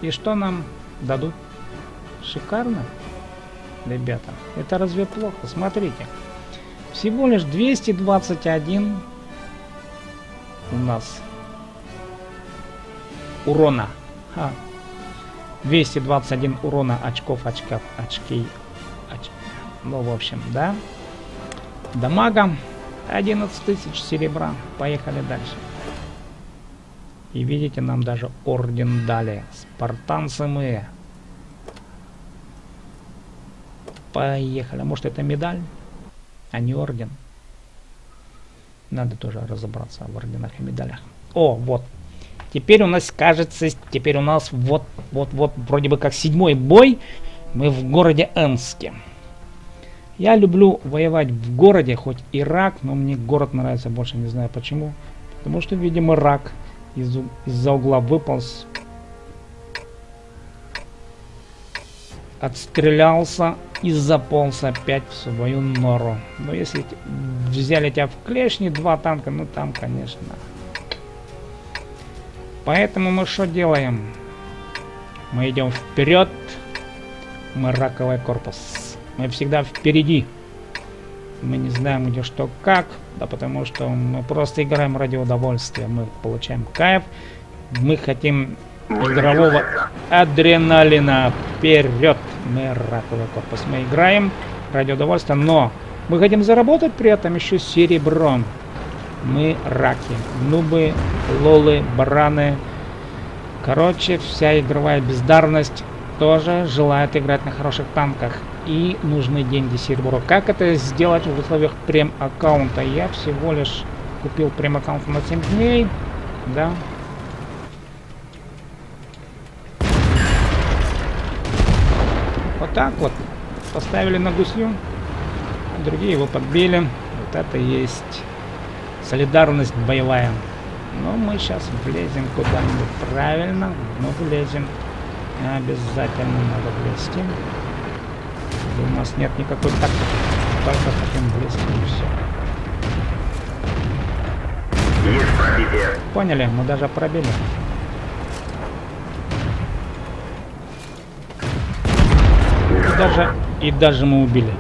И что нам дадут? Шикарно, ребята. Это разве плохо? Смотрите. Всего лишь 221 у нас урона. Ха. 221 урона очков, очков, очки. оч- Ну, в общем, да. Дамага 11 тысяч серебра. Поехали дальше. И видите, нам даже орден дали. Спартанцы мы. Поехали. Может это медаль, а не орден? Надо тоже разобраться в орденах и медалях. О, вот. Теперь у нас, кажется, теперь у нас вот, вот, вот, вроде бы как седьмой бой. Мы в городе Энске. Я люблю воевать в городе, хоть и рак, но мне город нравится больше, не знаю почему. Потому что, видимо, рак из, из-за угла выполз. Отстрелялся и заполз опять в свою нору. Но если взяли тебя в клешни, два танка, ну там, конечно. Поэтому мы что делаем? Мы идем вперед. Мы раковый корпус. Мы всегда впереди. Мы не знаем где что как. Да потому что мы просто играем ради удовольствия. Мы получаем кайф. Мы хотим игрового адреналина. Вперед! Мы раковый корпус. Мы играем ради удовольствия, но мы хотим заработать при этом еще серебром. Мы раки, нубы, лолы, бараны. Короче, вся игровая бездарность тоже желает играть на хороших танках. И нужны деньги серебро. Как это сделать в условиях прем-аккаунта? Я всего лишь купил прем-аккаунт на 7 дней. Да. Вот так вот. Поставили на гусью. а Другие его подбили. Вот это есть солидарность боевая. Но мы сейчас влезем куда-нибудь правильно. Но влезем. Обязательно надо влезти. У нас нет никакой тактики. Только хотим влезть и все. Есть. Поняли? Мы даже пробили. И даже, и даже мы убили.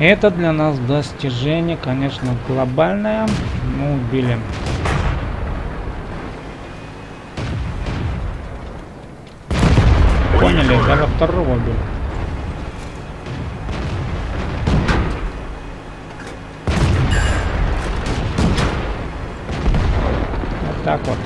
Это для нас достижение, конечно, глобальное. Мы убили. Поняли, даже второго убили. Вот так вот.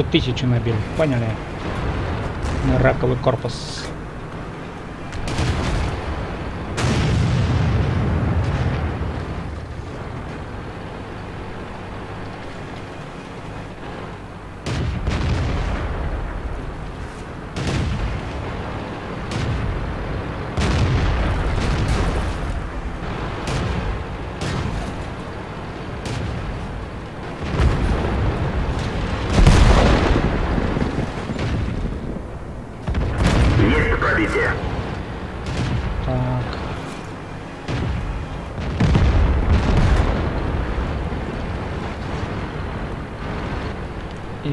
уже тысячу набил, поняли? Раковый корпус.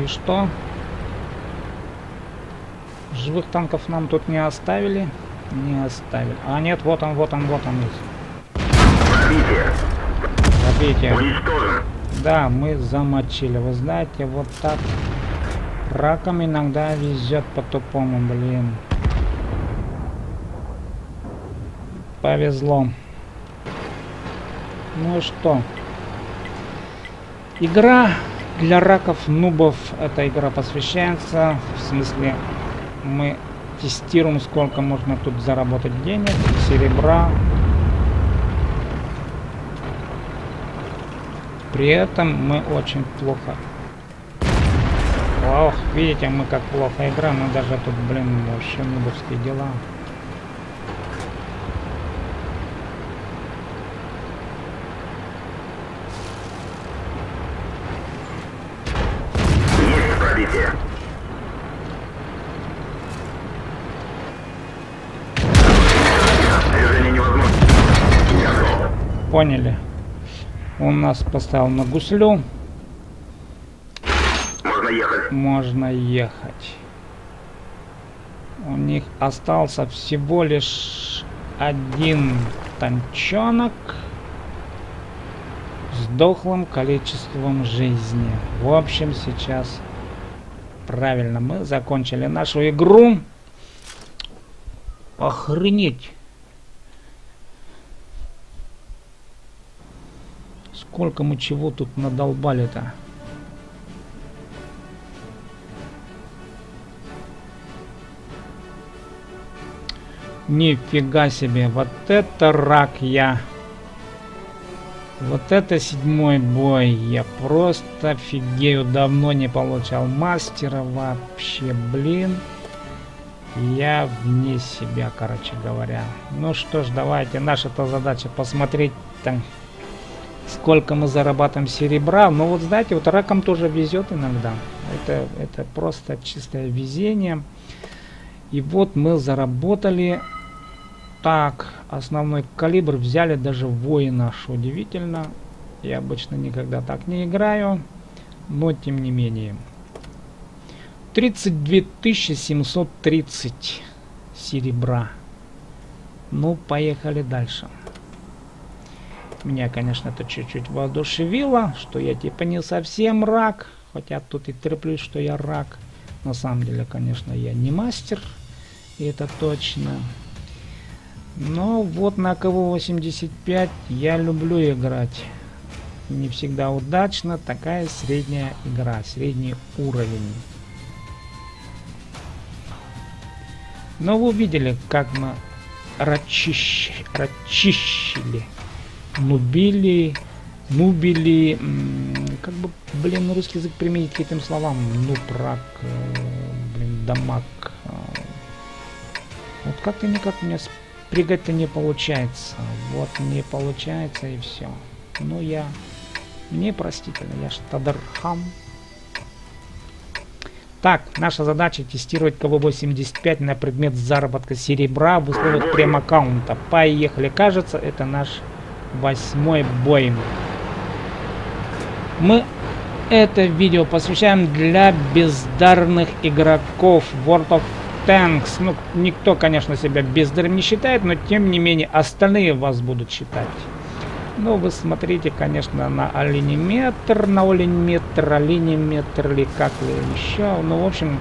И что? Живых танков нам тут не оставили? Не оставили. А нет, вот он, вот он, вот он. Пробитие. Забейте. Уничтожен. Да, мы замочили. Вы знаете, вот так раком иногда везет по-тупому, блин. Повезло. Ну и что? Игра для раков, нубов, эта игра посвящается. В смысле, мы тестируем, сколько можно тут заработать денег, серебра, При этом мы очень плохо. Ох, видите, мы как плохо играем, мы даже тут, блин, вообще нубовские дела. Поняли? Он нас поставил на гуслю, Можно ехать. можно ехать. У них остался всего лишь один танчонок с дохлым количеством жизни. В общем, сейчас правильно мы закончили нашу игру. Охренеть! Сколько мы чего тут надолбали-то? Нифига себе, вот это рак я. Вот это седьмой бой. Я просто офигею. Давно не получал мастера вообще, блин. Я вне себя, короче говоря. Ну что ж, давайте. Наша-то задача посмотреть там, сколько мы зарабатываем серебра. Но вот знаете, вот раком тоже везет иногда. Это, это просто чистое везение. И вот мы заработали так, основной калибр взяли даже воина, что удивительно. Я обычно никогда так не играю, но тем не менее. 32 730 серебра. Ну, поехали дальше. Меня, конечно, это чуть-чуть воодушевило, что я типа не совсем рак. Хотя тут и треплюсь, что я рак. На самом деле, конечно, я не мастер. И это точно. Но вот на КВ-85 я люблю играть. Не всегда удачно. Такая средняя игра, средний уровень. Но вы увидели, как мы рачищ... рачищили, нубили, нубили, как бы, блин, русский язык применить к этим словам. Нупрак, э, блин, дамаг. Э. Вот как-то никак у меня прыгать-то не получается. Вот не получается и все. Ну я... Мне простительно, я ж Тадархам. Так, наша задача тестировать КВ-85 на предмет заработка серебра в условиях прем-аккаунта. Поехали. Кажется, это наш восьмой бой. Мы это видео посвящаем для бездарных игроков World of Tanks. Ну, никто, конечно, себя бездарным не считает, но тем не менее остальные вас будут считать. Ну, вы смотрите, конечно, на алиниметр, на алиниметр, алиниметр или как ли еще. Ну, в общем,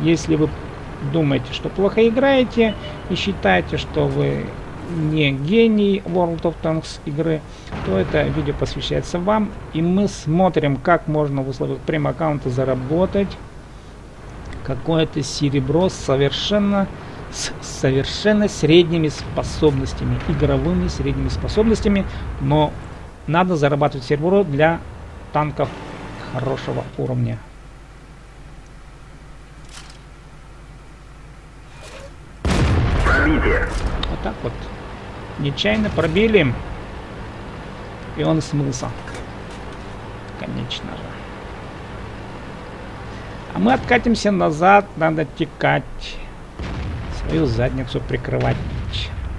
если вы думаете, что плохо играете и считаете, что вы не гений World of Tanks игры, то это видео посвящается вам. И мы смотрим, как можно в условиях прем-аккаунта заработать какое-то серебро совершенно с совершенно средними способностями, игровыми средними способностями, но надо зарабатывать серебро для танков хорошего уровня. Пробитие. Вот так вот. Нечаянно пробили. И он смылся. Конечно же. А мы откатимся назад. Надо текать. Свою задницу прикрывать.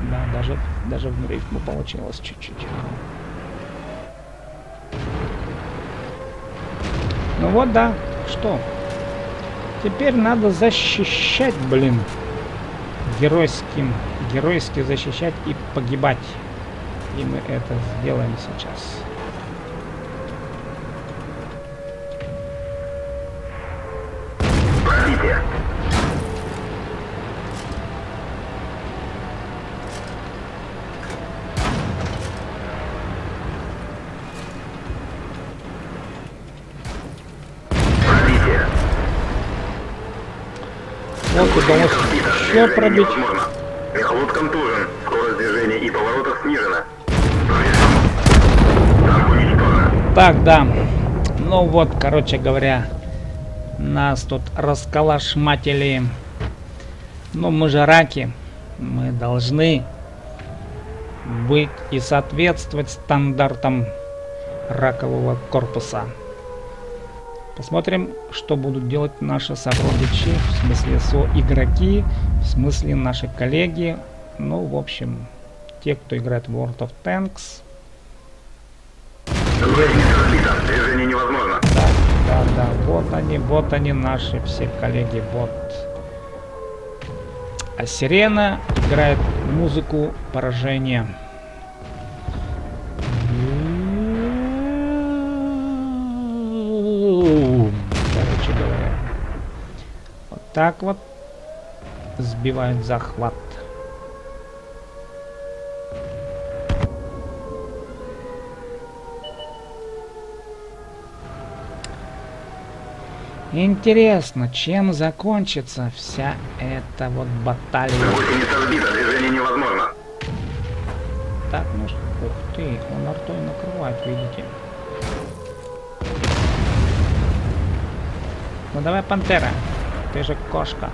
Да, даже, даже в рифму получилось чуть-чуть. Ну вот, да. Что? Теперь надо защищать, блин. Геройским. Геройски защищать и погибать. И мы это сделаем сейчас. Пробитие. Пробитие. Вот удалось еще пробить. Так, да. Ну вот, короче говоря, нас тут расколошматили. Ну, мы же раки. Мы должны быть и соответствовать стандартам ракового корпуса. Посмотрим, что будут делать наши сородичи, в смысле со-игроки, в смысле наши коллеги. Ну, в общем, те, кто играет в World of Tanks. Движение невозможно. Да, да, да, вот они, вот они наши все коллеги, вот. А сирена играет музыку поражения. Короче говоря. Вот так вот сбивают захват. Интересно, чем закончится вся эта вот баталия? Гусеница разбита. Движение невозможно. Так, ну ух ты, он артой накрывает, видите. Ну давай, пантера, ты же кошка.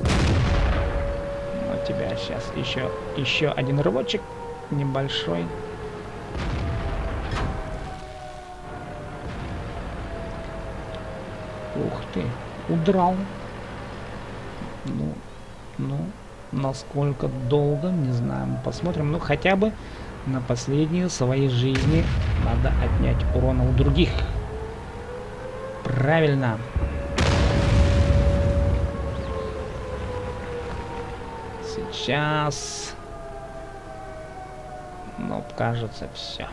У тебя сейчас еще, еще один рывочек небольшой. Ух ты, удрал. Ну, ну, насколько долго, не знаю, посмотрим. Ну, хотя бы на последние своей жизни надо отнять урона у других. Правильно. Сейчас... Ну, кажется, все.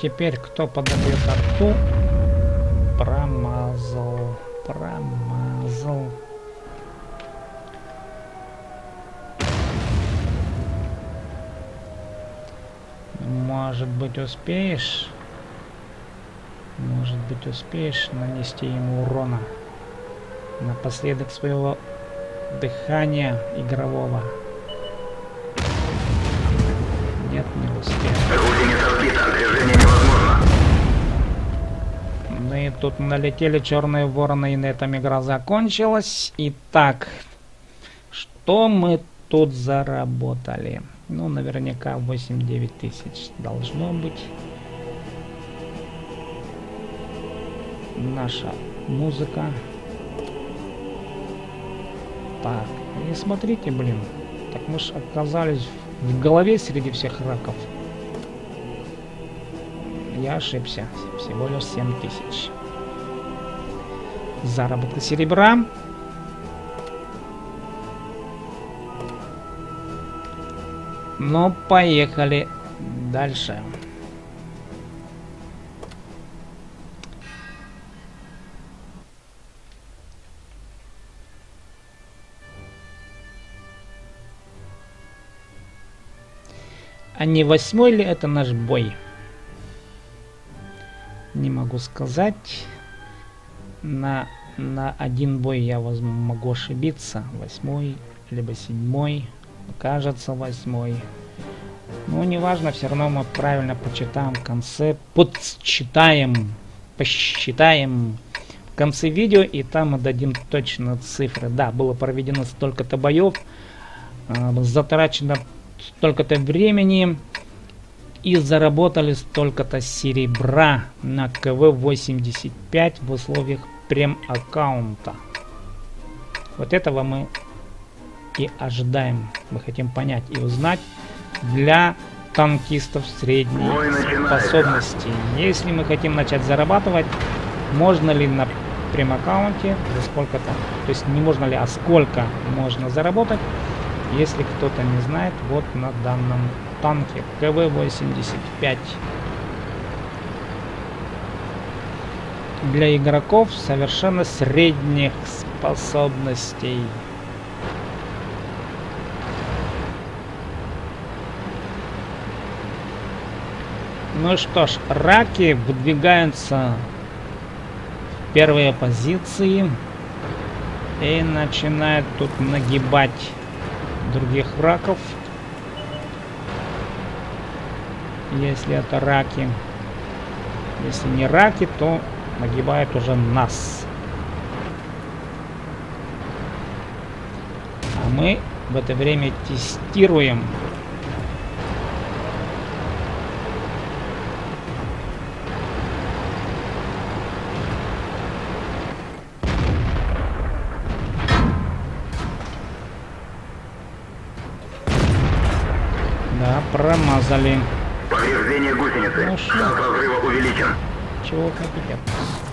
Теперь кто подобьет арту? Промазал. Промазал. Может быть, успеешь? Может быть, успеешь нанести ему урона? Напоследок своего дыхания игрового. Тут налетели черные вороны, и на этом игра закончилась. Итак, что мы тут заработали? Ну, наверняка 8-9 тысяч должно быть. Наша музыка. Так, и смотрите, блин. Так мы ж оказались в голове среди всех раков. Я ошибся. Всего лишь 7 тысяч. Заработка серебра. Ну, поехали дальше. А не восьмой ли это наш бой? Не могу сказать. На, на один бой я воз, могу ошибиться. Восьмой, либо седьмой. Кажется, восьмой. Ну, неважно, все равно мы правильно почитаем в конце. Подсчитаем, посчитаем в конце видео, и там мы дадим точно цифры. Да, было проведено столько-то боев, э, затрачено столько-то времени и заработали столько-то серебра на КВ-85 в условиях прем-аккаунта. Вот этого мы и ожидаем. Мы хотим понять и узнать для танкистов средней способности. Если мы хотим начать зарабатывать, можно ли на прем-аккаунте за сколько-то, то есть не можно ли, а сколько можно заработать, если кто-то не знает, вот на данном танке КВ-85. Для игроков совершенно средних способностей. Ну что ж, раки выдвигаются в первые позиции и начинают тут нагибать других раков. Если это раки. Если не раки, то нагибают уже нас. А мы в это время тестируем Промазали. Повреждение гусеницы. Ну, Шанс разрыва увеличен. Чего хотите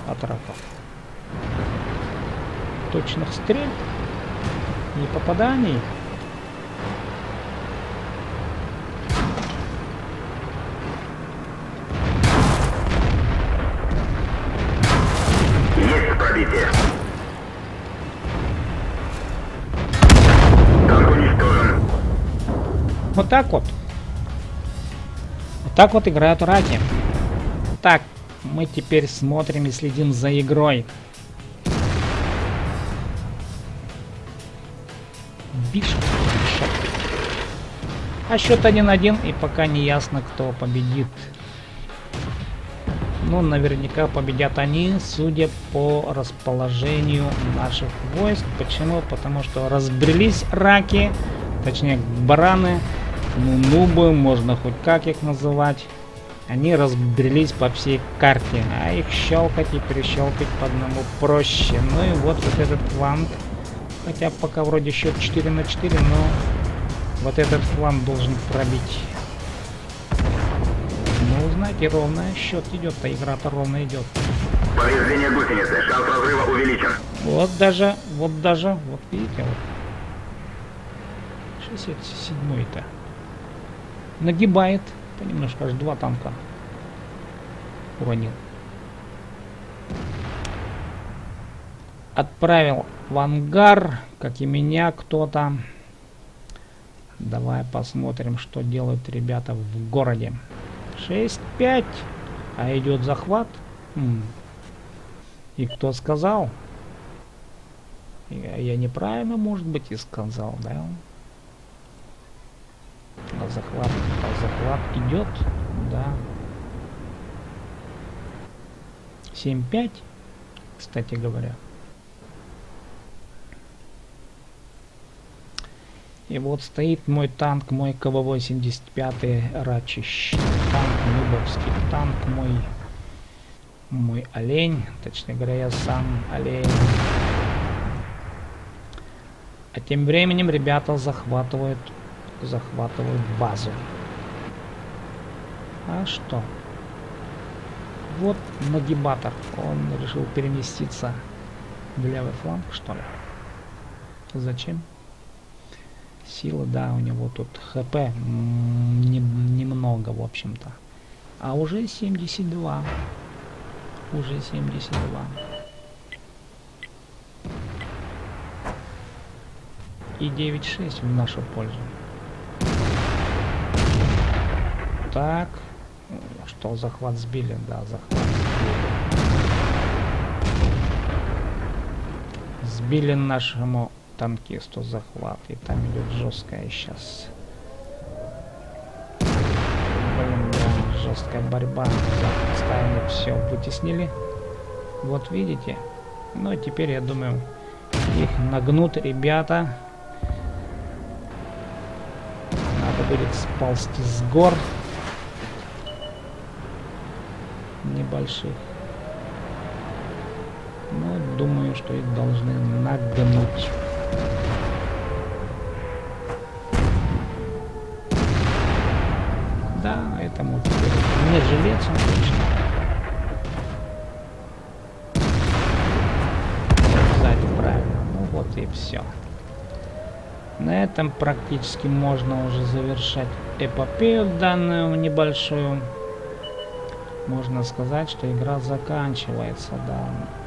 от раков? Точных стрель? Не попаданий? Есть пробитие. Вот так вот. Так вот играют раки. Так, мы теперь смотрим и следим за игрой. Бишоп. А счет 1-1, и пока не ясно, кто победит. Ну, наверняка победят они, судя по расположению наших войск. Почему? Потому что разбрелись раки, точнее бараны, ну, нубы, можно хоть как их называть. Они разбрелись по всей карте, а их щелкать и перещелкать по одному проще. Ну и вот, вот этот фланг, хотя пока вроде счет 4 на 4, но вот этот фланг должен пробить. Ну, знаете, ровно счет идет, а игра-то ровно идет. Повреждение гусеницы, шанс разрыва увеличен. Вот даже, вот даже, вот видите, вот. 67-й-то нагибает понемножку, аж два танка уронил. Отправил в ангар, как и меня кто-то. Давай посмотрим, что делают ребята в городе. 6-5. А идет захват. И кто сказал? Я, я неправильно, может быть, и сказал, да? А захват, а захват идет, да. 7-5, кстати говоря. И вот стоит мой танк, мой КВ-85 Рачищ. Танк, Нубовский танк, мой, мой олень. Точнее говоря, я сам олень. А тем временем ребята захватывают захватывают базу. А что? Вот нагибатор. Он решил переместиться Левый фланг, что ли? Зачем? Сила, да, у него тут хп не, немного, в общем-то. А уже 72. Уже 72. И 9-6 в нашу пользу. Так. Что, захват сбили? Да, захват сбили. Сбили нашему танкисту захват. И там идет жесткая сейчас. Блин, да, жесткая борьба. Стаями все вытеснили. Вот видите. Ну, теперь, я думаю, их нагнут ребята. Надо будет сползти с гор. Небольших. Ну, думаю, что их должны нагнуть. Да, этому не жилец он точно. Сзади правильно. Ну и все. На этом практически можно уже завершать эпопею данную небольшую. Можно сказать, что игра заканчивается, да.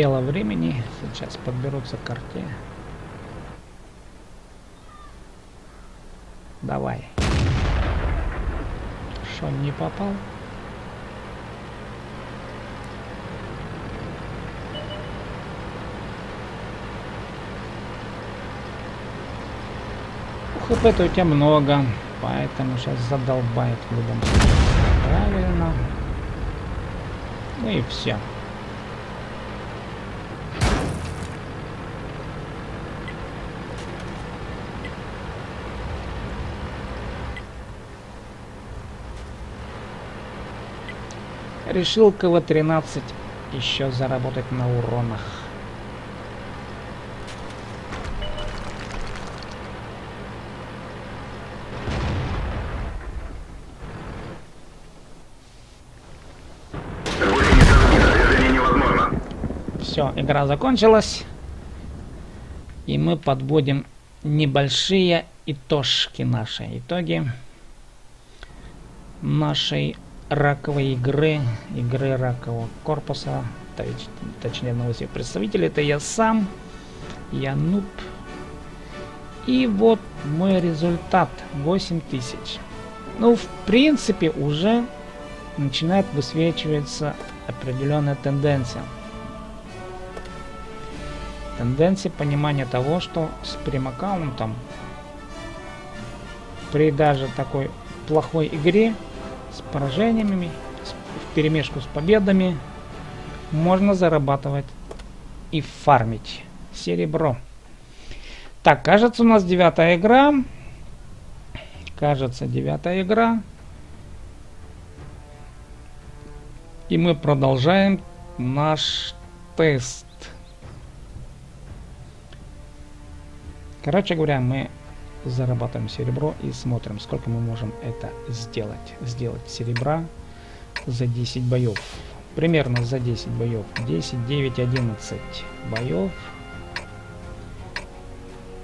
Дело времени. Сейчас подберутся к карте. Давай. Что, не попал? хп-то у тебя много, поэтому сейчас задолбает в любом случае. Правильно. Ну и все. Решил КВ-13 еще заработать на уронах. Все, игра закончилась. И мы подводим небольшие итожки нашей. Итоги нашей раковой игры, игры ракового корпуса, точ, точнее одного из представителей, это я сам, я нуб. И вот мой результат 8000. Ну, в принципе, уже начинает высвечиваться определенная тенденция. Тенденция понимания того, что с прем-аккаунтом при даже такой плохой игре с поражениями, в перемешку с победами можно зарабатывать и фармить серебро. Так, кажется, у нас девятая игра. Кажется, девятая игра. И мы продолжаем наш тест. Короче говоря, мы зарабатываем серебро и смотрим, сколько мы можем это сделать. Сделать серебра за 10 боев. Примерно за 10 боев. 10, 9, 11 боев.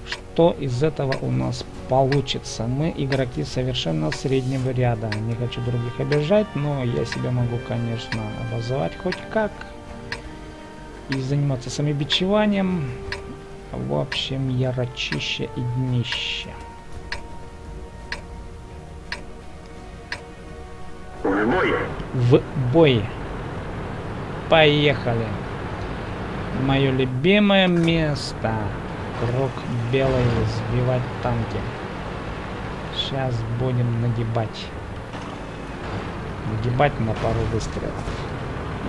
Что из этого у нас получится? Мы игроки совершенно среднего ряда. Не хочу других обижать, но я себя могу, конечно, обозвать хоть как. И заниматься самобичеванием. В общем, ярочище и днище. В бой! В бой! Поехали! Мое любимое место. Круг белый сбивать танки. Сейчас будем нагибать. Нагибать на пару выстрелов.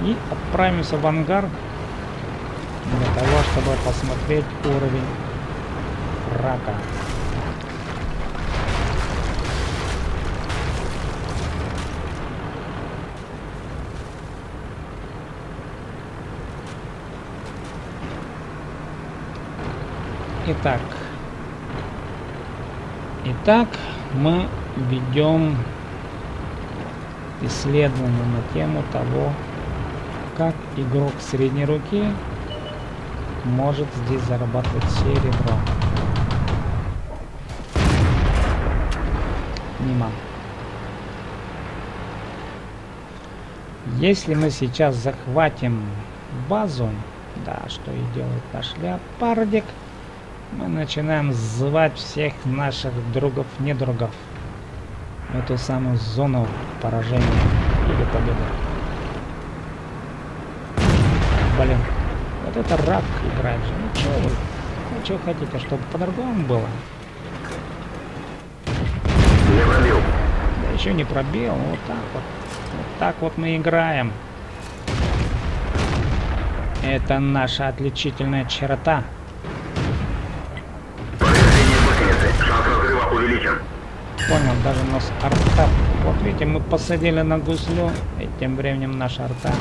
И отправимся в ангар для того, чтобы посмотреть уровень рака. Итак, итак, мы ведем исследование на тему того, как игрок средней руки может здесь зарабатывать серебро. Мимо. Если мы сейчас захватим базу, да, что и делает наш леопардик, мы начинаем звать всех наших другов-недругов в эту самую зону поражения или победы. Блин, вот это рак играет же. Ну что вы? Ну что хотите, чтобы по-другому было? Не пробил. Да еще не пробил, вот так вот. Вот так вот мы играем. Это наша отличительная черта. Понял, даже у нас арта. Вот видите, мы посадили на гуслю, и тем временем наша арта.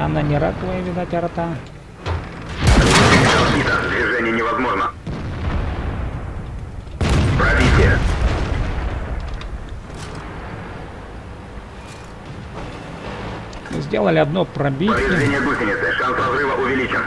Она не раковая, видать, арта. Разбито. Движение невозможно. Пробитие. Сделали одно пробитие. Повреждение гусеницы. Шанс разрыва увеличен.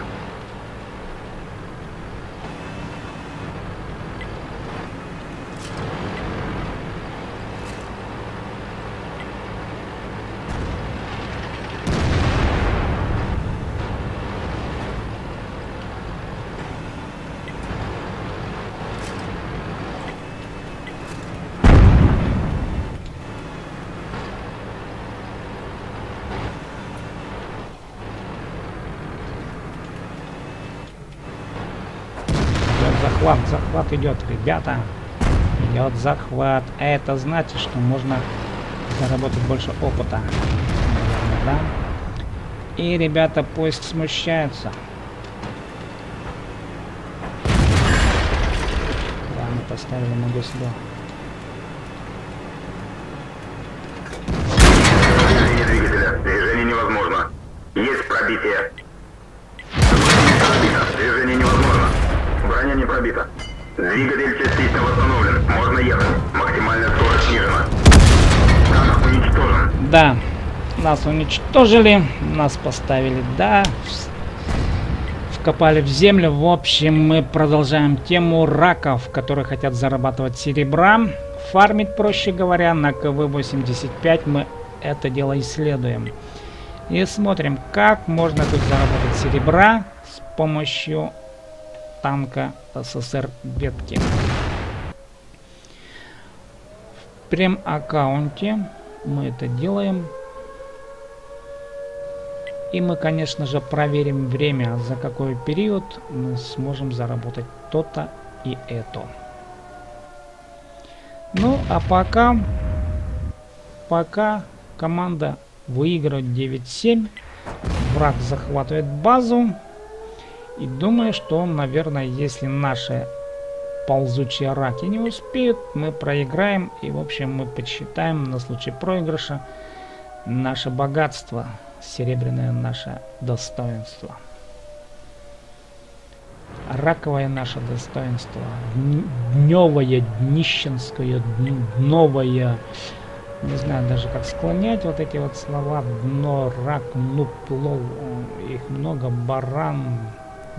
Идет захват, захват идет, ребята. Идет захват. А это значит, что можно заработать больше опыта. Наверное, да? И ребята пусть смущаются. Мы поставили на гусло. Нас уничтожили, нас поставили, да, вкопали в землю. В общем, мы продолжаем тему раков, которые хотят зарабатывать серебра. Фармить, проще говоря, на КВ-85 мы это дело исследуем. И смотрим, как можно тут заработать серебра с помощью танка СССР ветки. В прем-аккаунте мы это делаем. И мы, конечно же, проверим время, за какой период мы сможем заработать то-то и это. Ну, а пока, пока команда выигрывает 9-7, враг захватывает базу. И думаю, что, наверное, если наши ползучие раки не успеют, мы проиграем. И, в общем, мы подсчитаем на случай проигрыша наше богатство, серебряное наше достоинство. Раковое наше достоинство, дн- дневое, днищенское, дн- дновое, не знаю даже как склонять вот эти вот слова, дно, рак, ну, плов, их много, баран,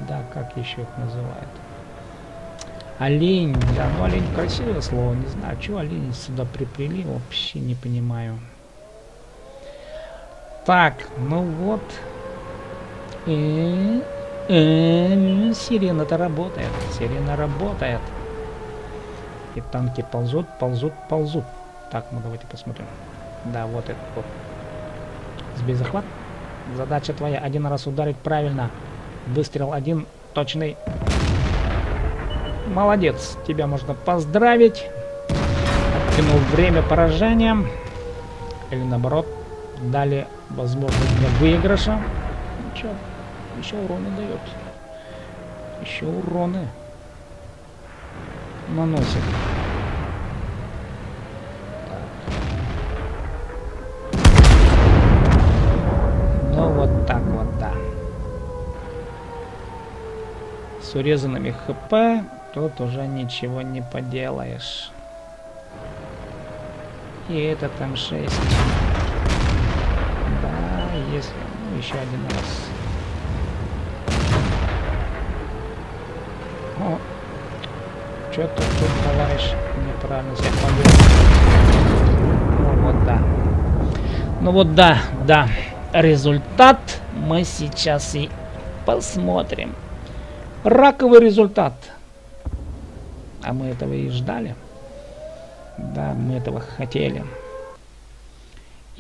да, как еще их называют. Олень, да, ну олень красивое слово, не знаю, что олень сюда приплели, вообще не понимаю. Так, ну вот. Э, э, Сирена-то работает, сирена работает. И танки ползут, ползут, ползут. Так, ну давайте посмотрим. Да, вот это вот. Сбей захват. Задача твоя один раз ударить правильно. Выстрел один точный. Молодец, тебя можно поздравить. Оттянул время поражения. Или наоборот, дали возможность для выигрыша. Ничего, еще уроны дает. Еще уроны наносит. Ну вот так вот, да. с урезанными хп, тут уже ничего не поделаешь. И этот М6. Да, если... Ну, еще один раз. О, что-то тут, товарищ, неправильно повел. Ну вот да. Ну вот да, да. Результат мы сейчас и посмотрим. Раковый результат. А мы этого и ждали. Да, мы этого хотели.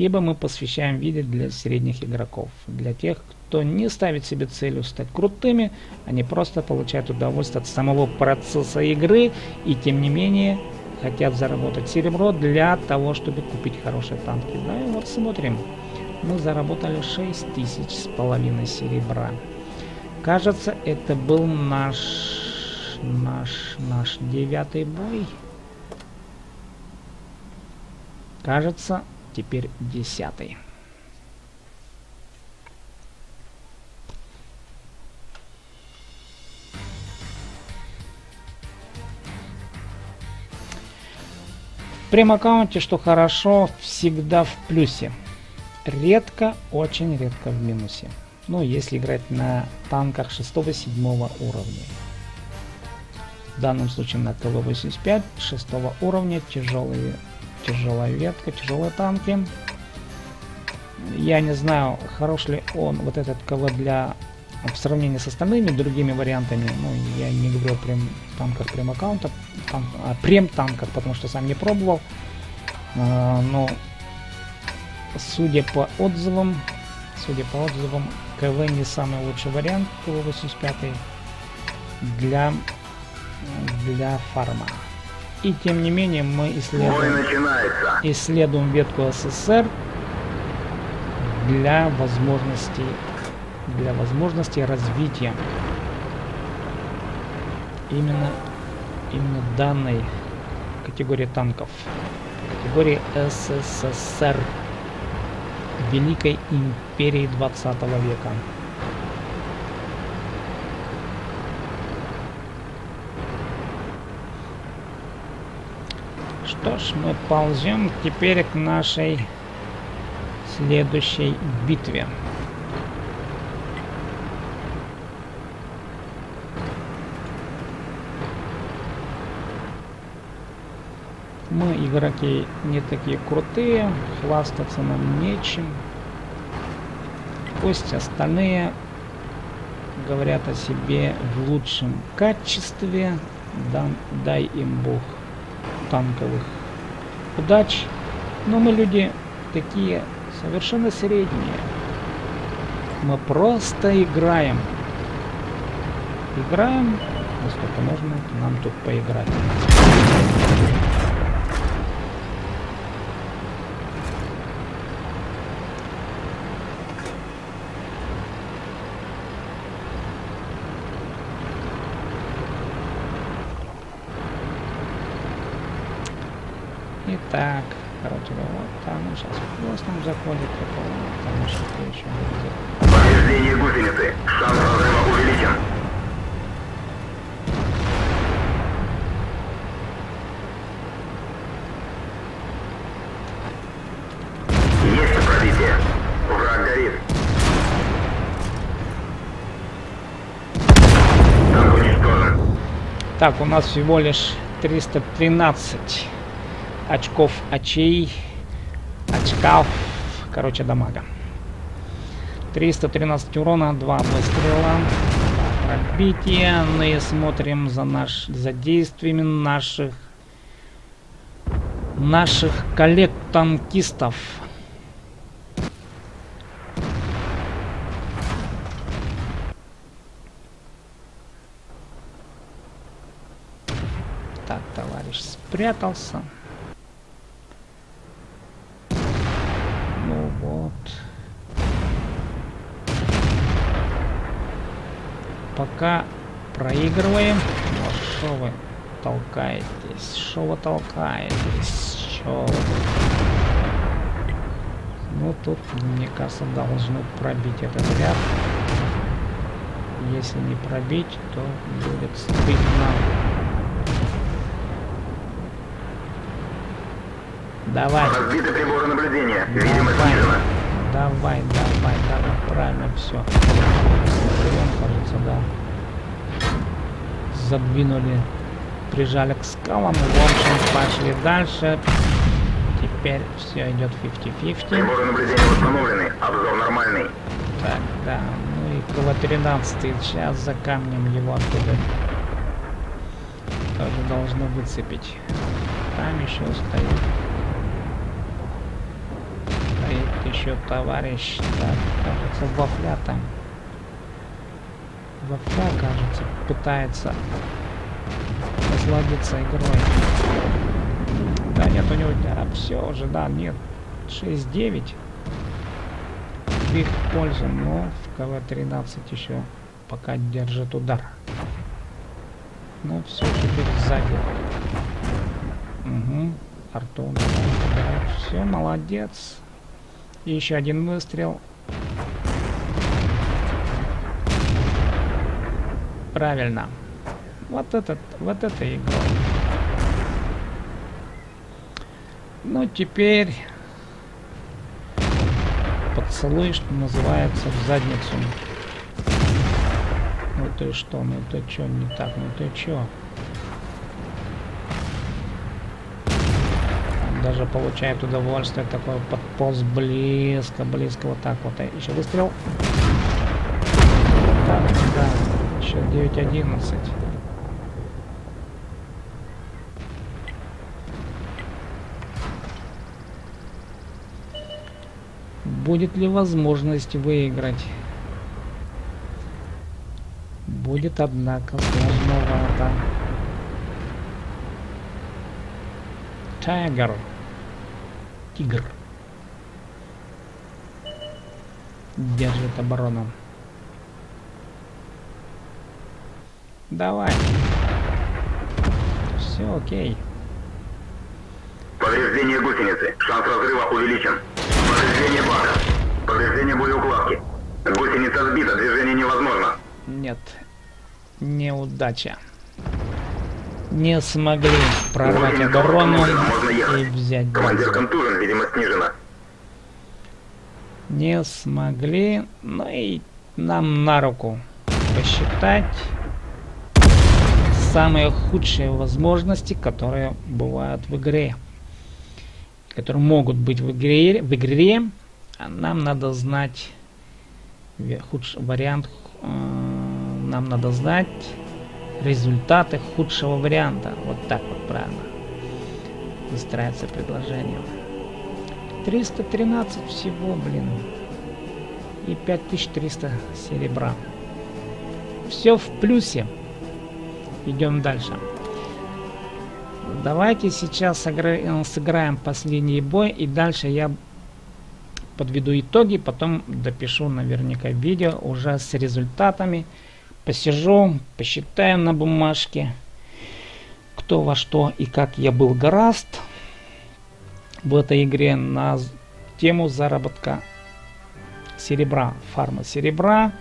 Ибо мы посвящаем видео для средних игроков. Для тех, кто не ставит себе целью стать крутыми, они просто получают удовольствие от самого процесса игры и тем не менее хотят заработать серебро для того, чтобы купить хорошие танки. Да, и вот смотрим. Мы заработали 6 тысяч с половиной серебра. Кажется, это был наш, наш, наш девятый бой. Кажется, теперь десятый. В прем-аккаунте, что хорошо, всегда в плюсе. Редко, очень редко в минусе. Ну, если играть на танках 6-7 уровня. В данном случае на КВ-85 6 уровня тяжелые тяжелая ветка, тяжелые танки. Я не знаю, хорош ли он, вот этот КВ для в сравнении с остальными другими вариантами, ну, я не говорю о прем танках прем аккаунта, тан, а прем танках, потому что сам не пробовал. А, но судя по отзывам, судя по отзывам, КВ не самый лучший вариант КВ-85 для, для фарма. И тем не менее мы исследуем, исследуем ветку СССР для возможностей для возможности развития именно именно данной категории танков категории СССР Великой империи 20 века. Что ж, мы ползем теперь к нашей следующей битве. Мы, игроки, не такие крутые, хвастаться нам нечем. Пусть остальные говорят о себе в лучшем качестве, дан, дай им Бог танковых удач. Но мы люди такие совершенно средние. Мы просто играем. Играем, насколько можно нам тут поиграть. Так, короче, вот там он сейчас хвостом заходит, потому что еще будет. Повреждение гусеницы. Шанс разрыва увеличен. Так, у нас всего лишь 313 очков очей, очков, короче, дамага. 313 урона, 2 выстрела, пробитие. Ну и смотрим за, наш, за действиями наших наших коллег-танкистов. Так, товарищ спрятался. Пока проигрываем. Вот что вы толкаетесь? Что вы толкаетесь? Что Ну, тут, мне кажется, должны пробить этот ряд. Если не пробить, то будет стыдно. Давай. Разбиты приборы наблюдения. Видимость Давай. Давай, давай, давай, правильно, все. Прием, кажется, да. Задвинули, прижали к скалам. В общем, пошли дальше. Теперь все идет 50-50. Приборы наблюдения восстановлены. Обзор нормальный. Так, да. Ну и КВ-13 сейчас за камнем его оттуда тоже должно выцепить. Там еще стоит. Стоит еще товарищ. Так, кажется, Вафля там. Вафля, кажется, пытается насладиться игрой. Да нет, у него... Да, все уже, да, нет. 6-9 в их пользу, но в КВ-13 еще пока держит удар. Ну все, теперь сзади. Угу. Артон. Все, молодец. И еще один выстрел. Правильно. Вот этот, вот это игра. Ну, теперь поцелуй, что называется, в задницу. Ну ты что, ну ты чё, не так, ну ты чё? Он даже получает удовольствие такой подполз близко, близко, вот так вот. Еще выстрел. Да, да, еще 9-11. Будет ли возможность выиграть? Будет, однако, сложновато. Тайгер. Тигр. Держит оборону. Давай. Все окей. Повреждение гусеницы. Шанс разрыва увеличен. Повреждение бака. Повреждение боеукладки. Гусеница сбита, движение невозможно. Нет. Неудача. Не смогли прорвать оборону и взять Командир базу. контужен, видимость снижена. Не смогли. Ну и нам на руку посчитать самые худшие возможности, которые бывают в игре. Которые могут быть в игре. В игре. А нам надо знать худший вариант. э, Нам надо знать результаты худшего варианта. Вот так вот правильно. Выстраивается предложение. 313 всего, блин. И 5300 серебра. Все в плюсе. Идем дальше. Давайте сейчас э, сыграем последний бой. И дальше я подведу итоги. Потом допишу наверняка видео уже с результатами. Посижу, посчитаю на бумажке. Кто во что и как я был гораст в этой игре на тему заработка серебра, фарма серебра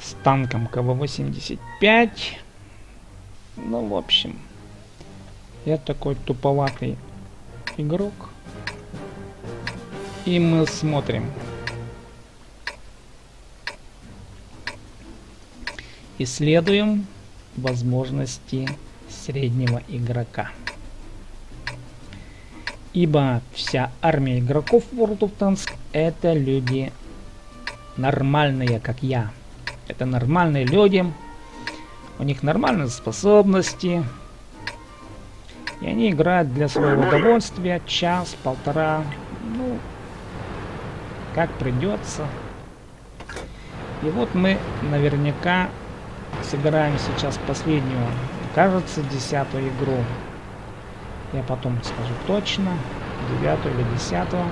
с танком КВ-85. Ну, в общем, я такой туповатый игрок. И мы смотрим. Исследуем возможности среднего игрока. Ибо вся армия игроков World of Tanks это люди нормальные, как я. Это нормальные люди. У них нормальные способности. И они играют для своего удовольствия час, полтора. Ну, как придется. И вот мы наверняка сыграем сейчас последнюю, кажется, десятую игру. Я потом скажу точно, девятую или десятую.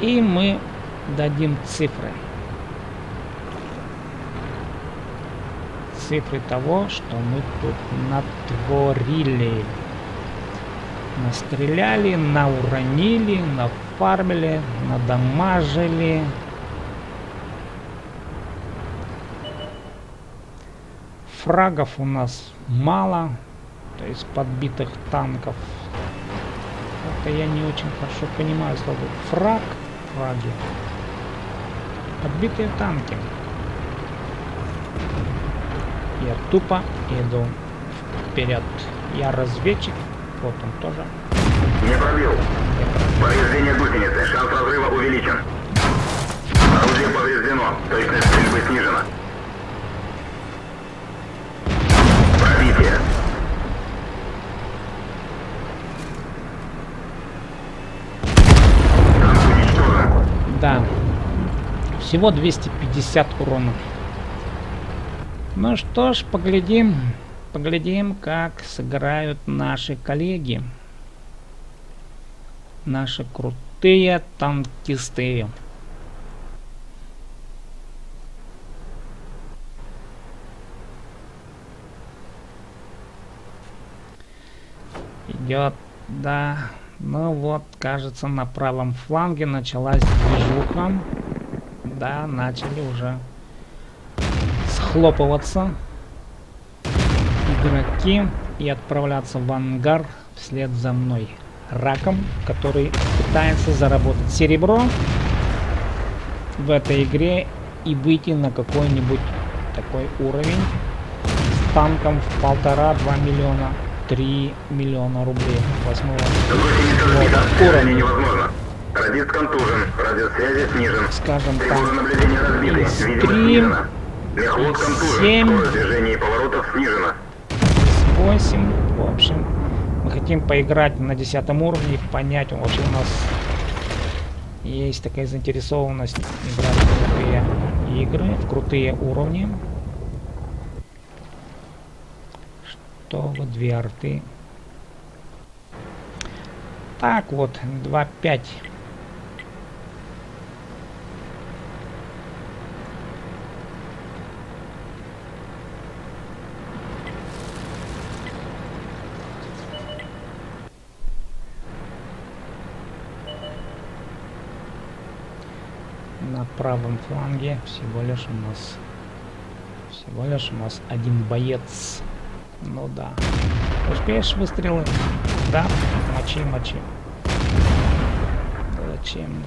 И мы дадим цифры. Цифры того, что мы тут натворили. Настреляли, науронили, нафармили, надамажили. Фрагов у нас мало, то есть подбитых танков. Это я не очень хорошо понимаю слово фраг, фраги. Подбитые танки. Я тупо иду вперед. Я разведчик, вот он тоже. Не пробил. Повреждение гусеницы. Шанс разрыва увеличен. Орудие повреждено. Точность стрельбы снижена. Всего 250 урона. Ну что ж, поглядим. Поглядим, как сыграют наши коллеги. Наши крутые танкисты. Идет, да. Ну вот, кажется, на правом фланге началась движуха. Да, начали уже схлопываться игроки и отправляться в ангар вслед за мной. Раком, который пытается заработать серебро в этой игре и выйти на какой-нибудь такой уровень с танком в полтора-два миллиона, три миллиона рублей восьмого невозможно. Радист контужен. Радиосвязи снижен. скажем Тревога так, наблюдения разбиты. Видимость снижена. Мехвод контужен. семь. Скорость движения и поворотов снижена. 8. В общем, мы хотим поиграть на 10 уровне понять, вообще у нас есть такая заинтересованность играть в крутые игры, в крутые уровни. Что вот две арты. Так вот, 2-5. на правом фланге. Всего лишь у нас всего лишь у нас один боец. Ну да. Успеешь выстрелы? Да. Мочи мочи. Зачем?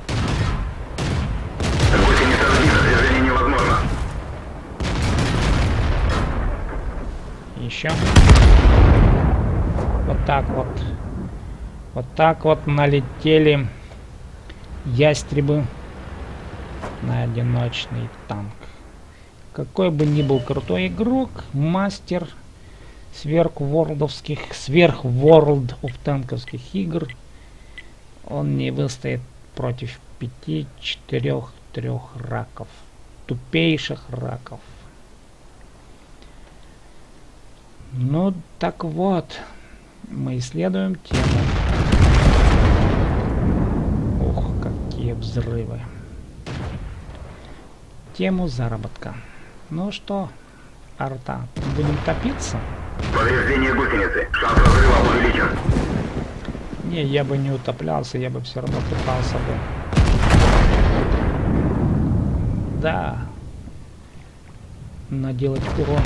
Гусеница сбита. Движение невозможно. еще. Вот так вот. Вот так вот налетели ястребы на одиночный танк. Какой бы ни был крутой игрок, мастер сверхворлдовских, сверхворлд of танковских игр, он не выстоит против пяти, четырех, трех раков. Тупейших раков. Ну, так вот, мы исследуем тему. Ух, какие взрывы тему заработка. Ну что, арта, будем топиться? Повреждение гусеницы. Шанс разрыва увеличен. Не, я бы не утоплялся, я бы все равно пытался бы. Да. Наделать урон.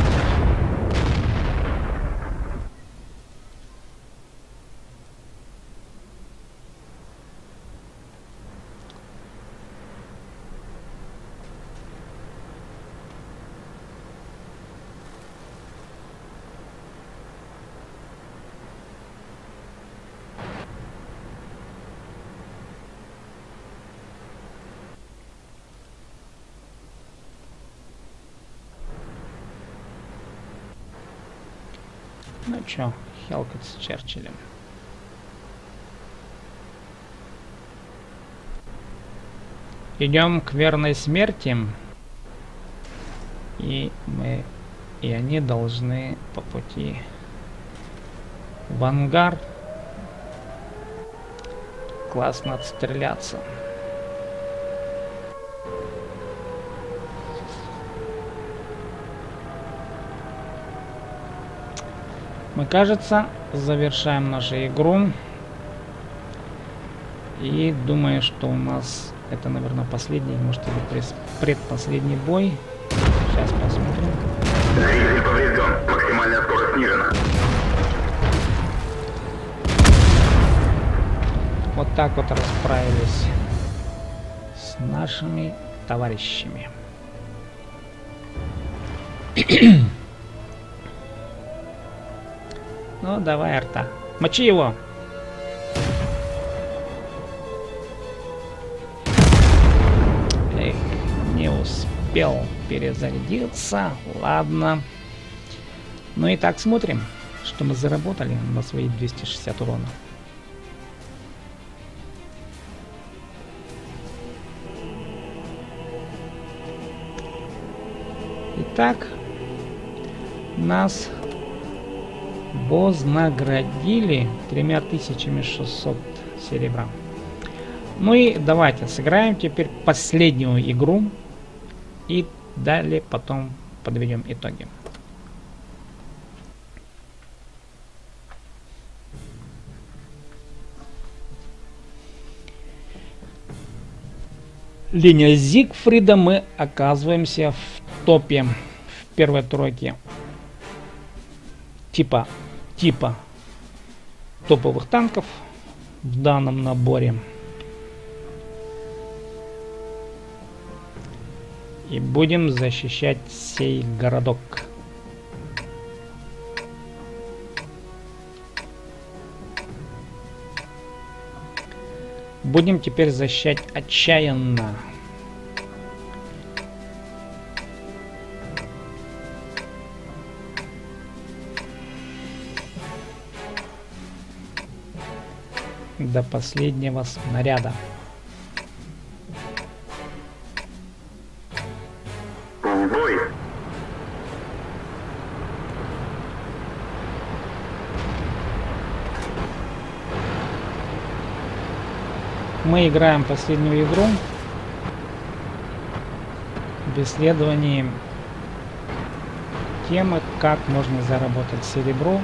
Ну чё, Хелкот с Черчиллем. Идем к верной смерти. И мы... И они должны по пути в ангар классно отстреляться. Мы, кажется, завершаем нашу игру. И думаю, что у нас это, наверное, последний, может, или предпоследний бой. Сейчас посмотрим. Двигатель поврежден. Максимальная скорость снижена. Вот так вот расправились с нашими товарищами. ну, давай, Арта. Мочи его! Эх, не успел перезарядиться. Ладно. Ну и так смотрим, что мы заработали на свои 260 урона. Итак, нас вознаградили 3600 серебра. Ну и давайте сыграем теперь последнюю игру и далее потом подведем итоги. Линия Зигфрида мы оказываемся в топе, в первой тройке типа, типа топовых танков в данном наборе. И будем защищать сей городок. Будем теперь защищать отчаянно. До последнего снаряда. Бой! Мы играем последнюю игру в исследовании темы, как можно заработать серебро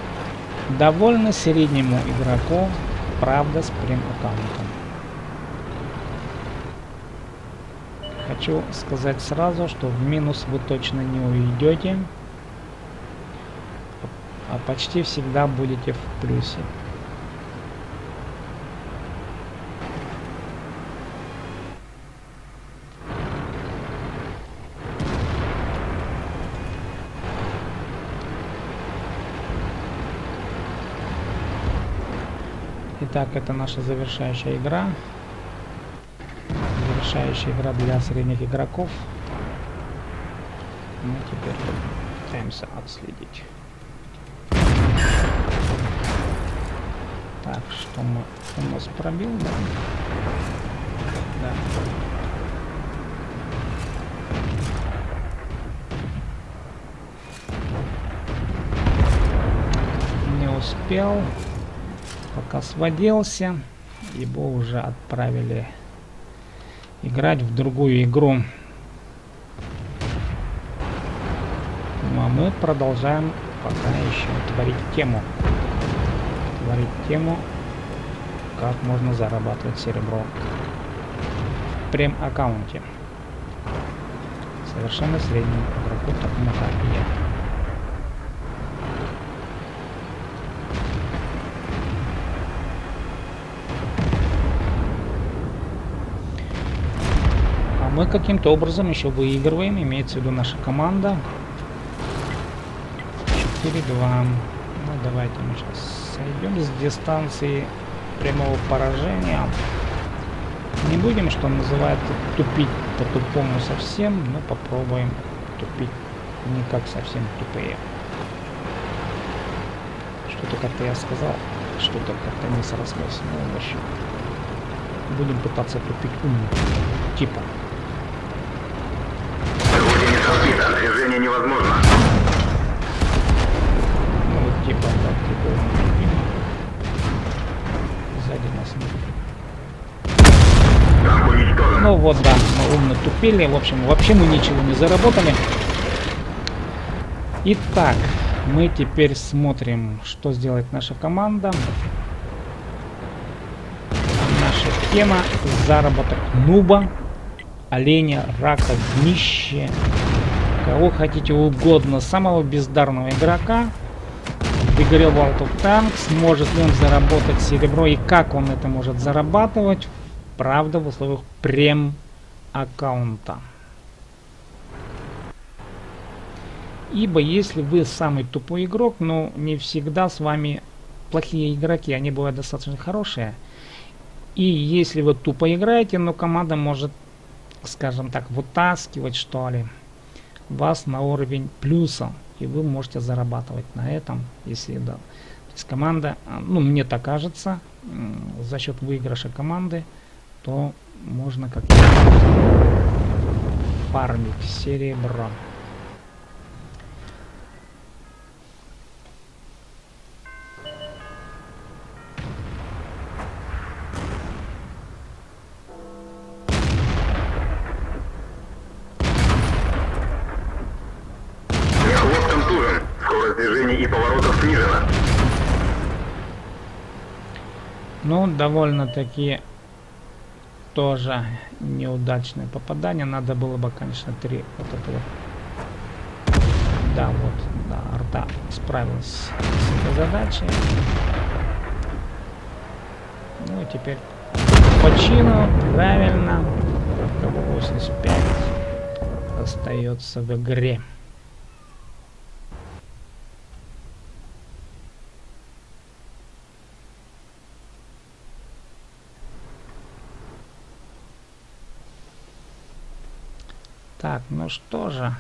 довольно среднему игроку, правда, с прем-аккаунтом. Хочу сказать сразу, что в минус вы точно не уйдете, а почти всегда будете в плюсе. Итак, это наша завершающая игра. Завершающая игра для средних игроков. Мы теперь пытаемся отследить. Так, что мы у нас пробил, да? Да. Не успел пока сводился, его уже отправили играть в другую игру. Ну а мы продолжаем пока еще творить тему. Творить тему, как можно зарабатывать серебро в прем-аккаунте. Совершенно среднему игроку, такому как я. Мы каким-то образом еще выигрываем, имеется в виду наша команда. 4-2. Ну, давайте мы сейчас сойдем с дистанции прямого поражения. Не будем, что называется, тупить по-тупому совсем, но попробуем тупить не как совсем тупые. Что-то как-то я сказал, что-то как-то не срослось. Ну, в общем, будем пытаться тупить умно. Типа. Орбита, движение невозможно. Ну вот типа так, типа Сзади нас нет. Ну вот да, мы умно тупили. В общем, вообще мы ничего не заработали. Итак, мы теперь смотрим, что сделает наша команда. Наша тема заработок нуба, оленя, рака, днище кого хотите угодно, самого бездарного игрока. Игре World of Tanks может ли он заработать серебро и как он это может зарабатывать, правда, в условиях прем аккаунта. Ибо если вы самый тупой игрок, но не всегда с вами плохие игроки, они бывают достаточно хорошие. И если вы тупо играете, но команда может, скажем так, вытаскивать что ли вас на уровень плюса. И вы можете зарабатывать на этом, если да. То есть команда, ну мне так кажется, за счет выигрыша команды, то можно как-то фармить серебро. Довольно-таки тоже неудачное попадание. Надо было бы, конечно, три вот этого. Да, вот, да, Орда справилась с этой задачей. Ну, теперь по чину, правильно. 85 остается в игре. Так, ну что же.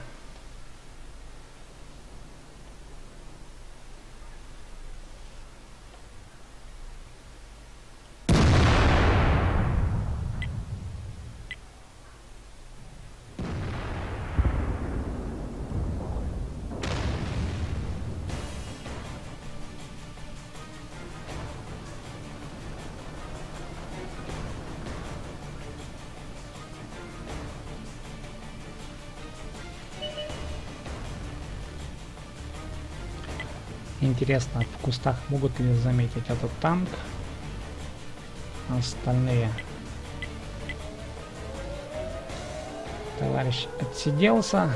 Интересно, в кустах могут ли заметить этот танк? Остальные. Товарищ отсиделся.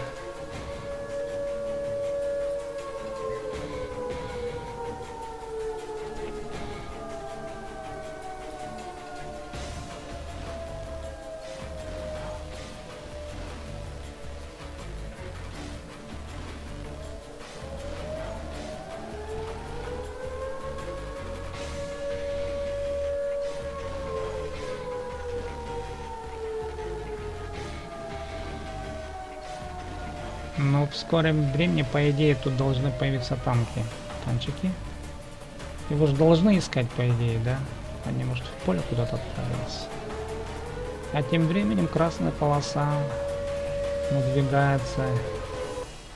Скором времени, по идее, тут должны появиться танки. Танчики. Его же должны искать, по идее, да? Они, может, в поле куда-то отправились. А тем временем красная полоса надвигается.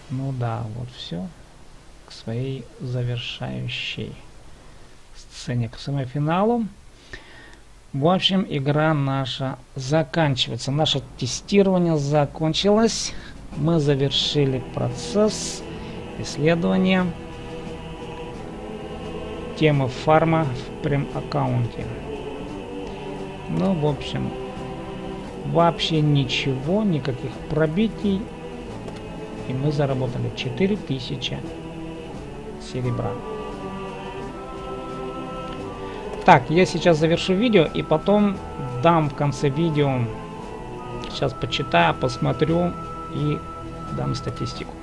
Ну да, вот все к своей завершающей сцене, к самому финалу. В общем, игра наша заканчивается. Наше тестирование закончилось мы завершили процесс исследования темы фарма в прем-аккаунте. Ну, в общем, вообще ничего, никаких пробитий. И мы заработали 4000 серебра. Так, я сейчас завершу видео и потом дам в конце видео, сейчас почитаю, посмотрю и дам статистику.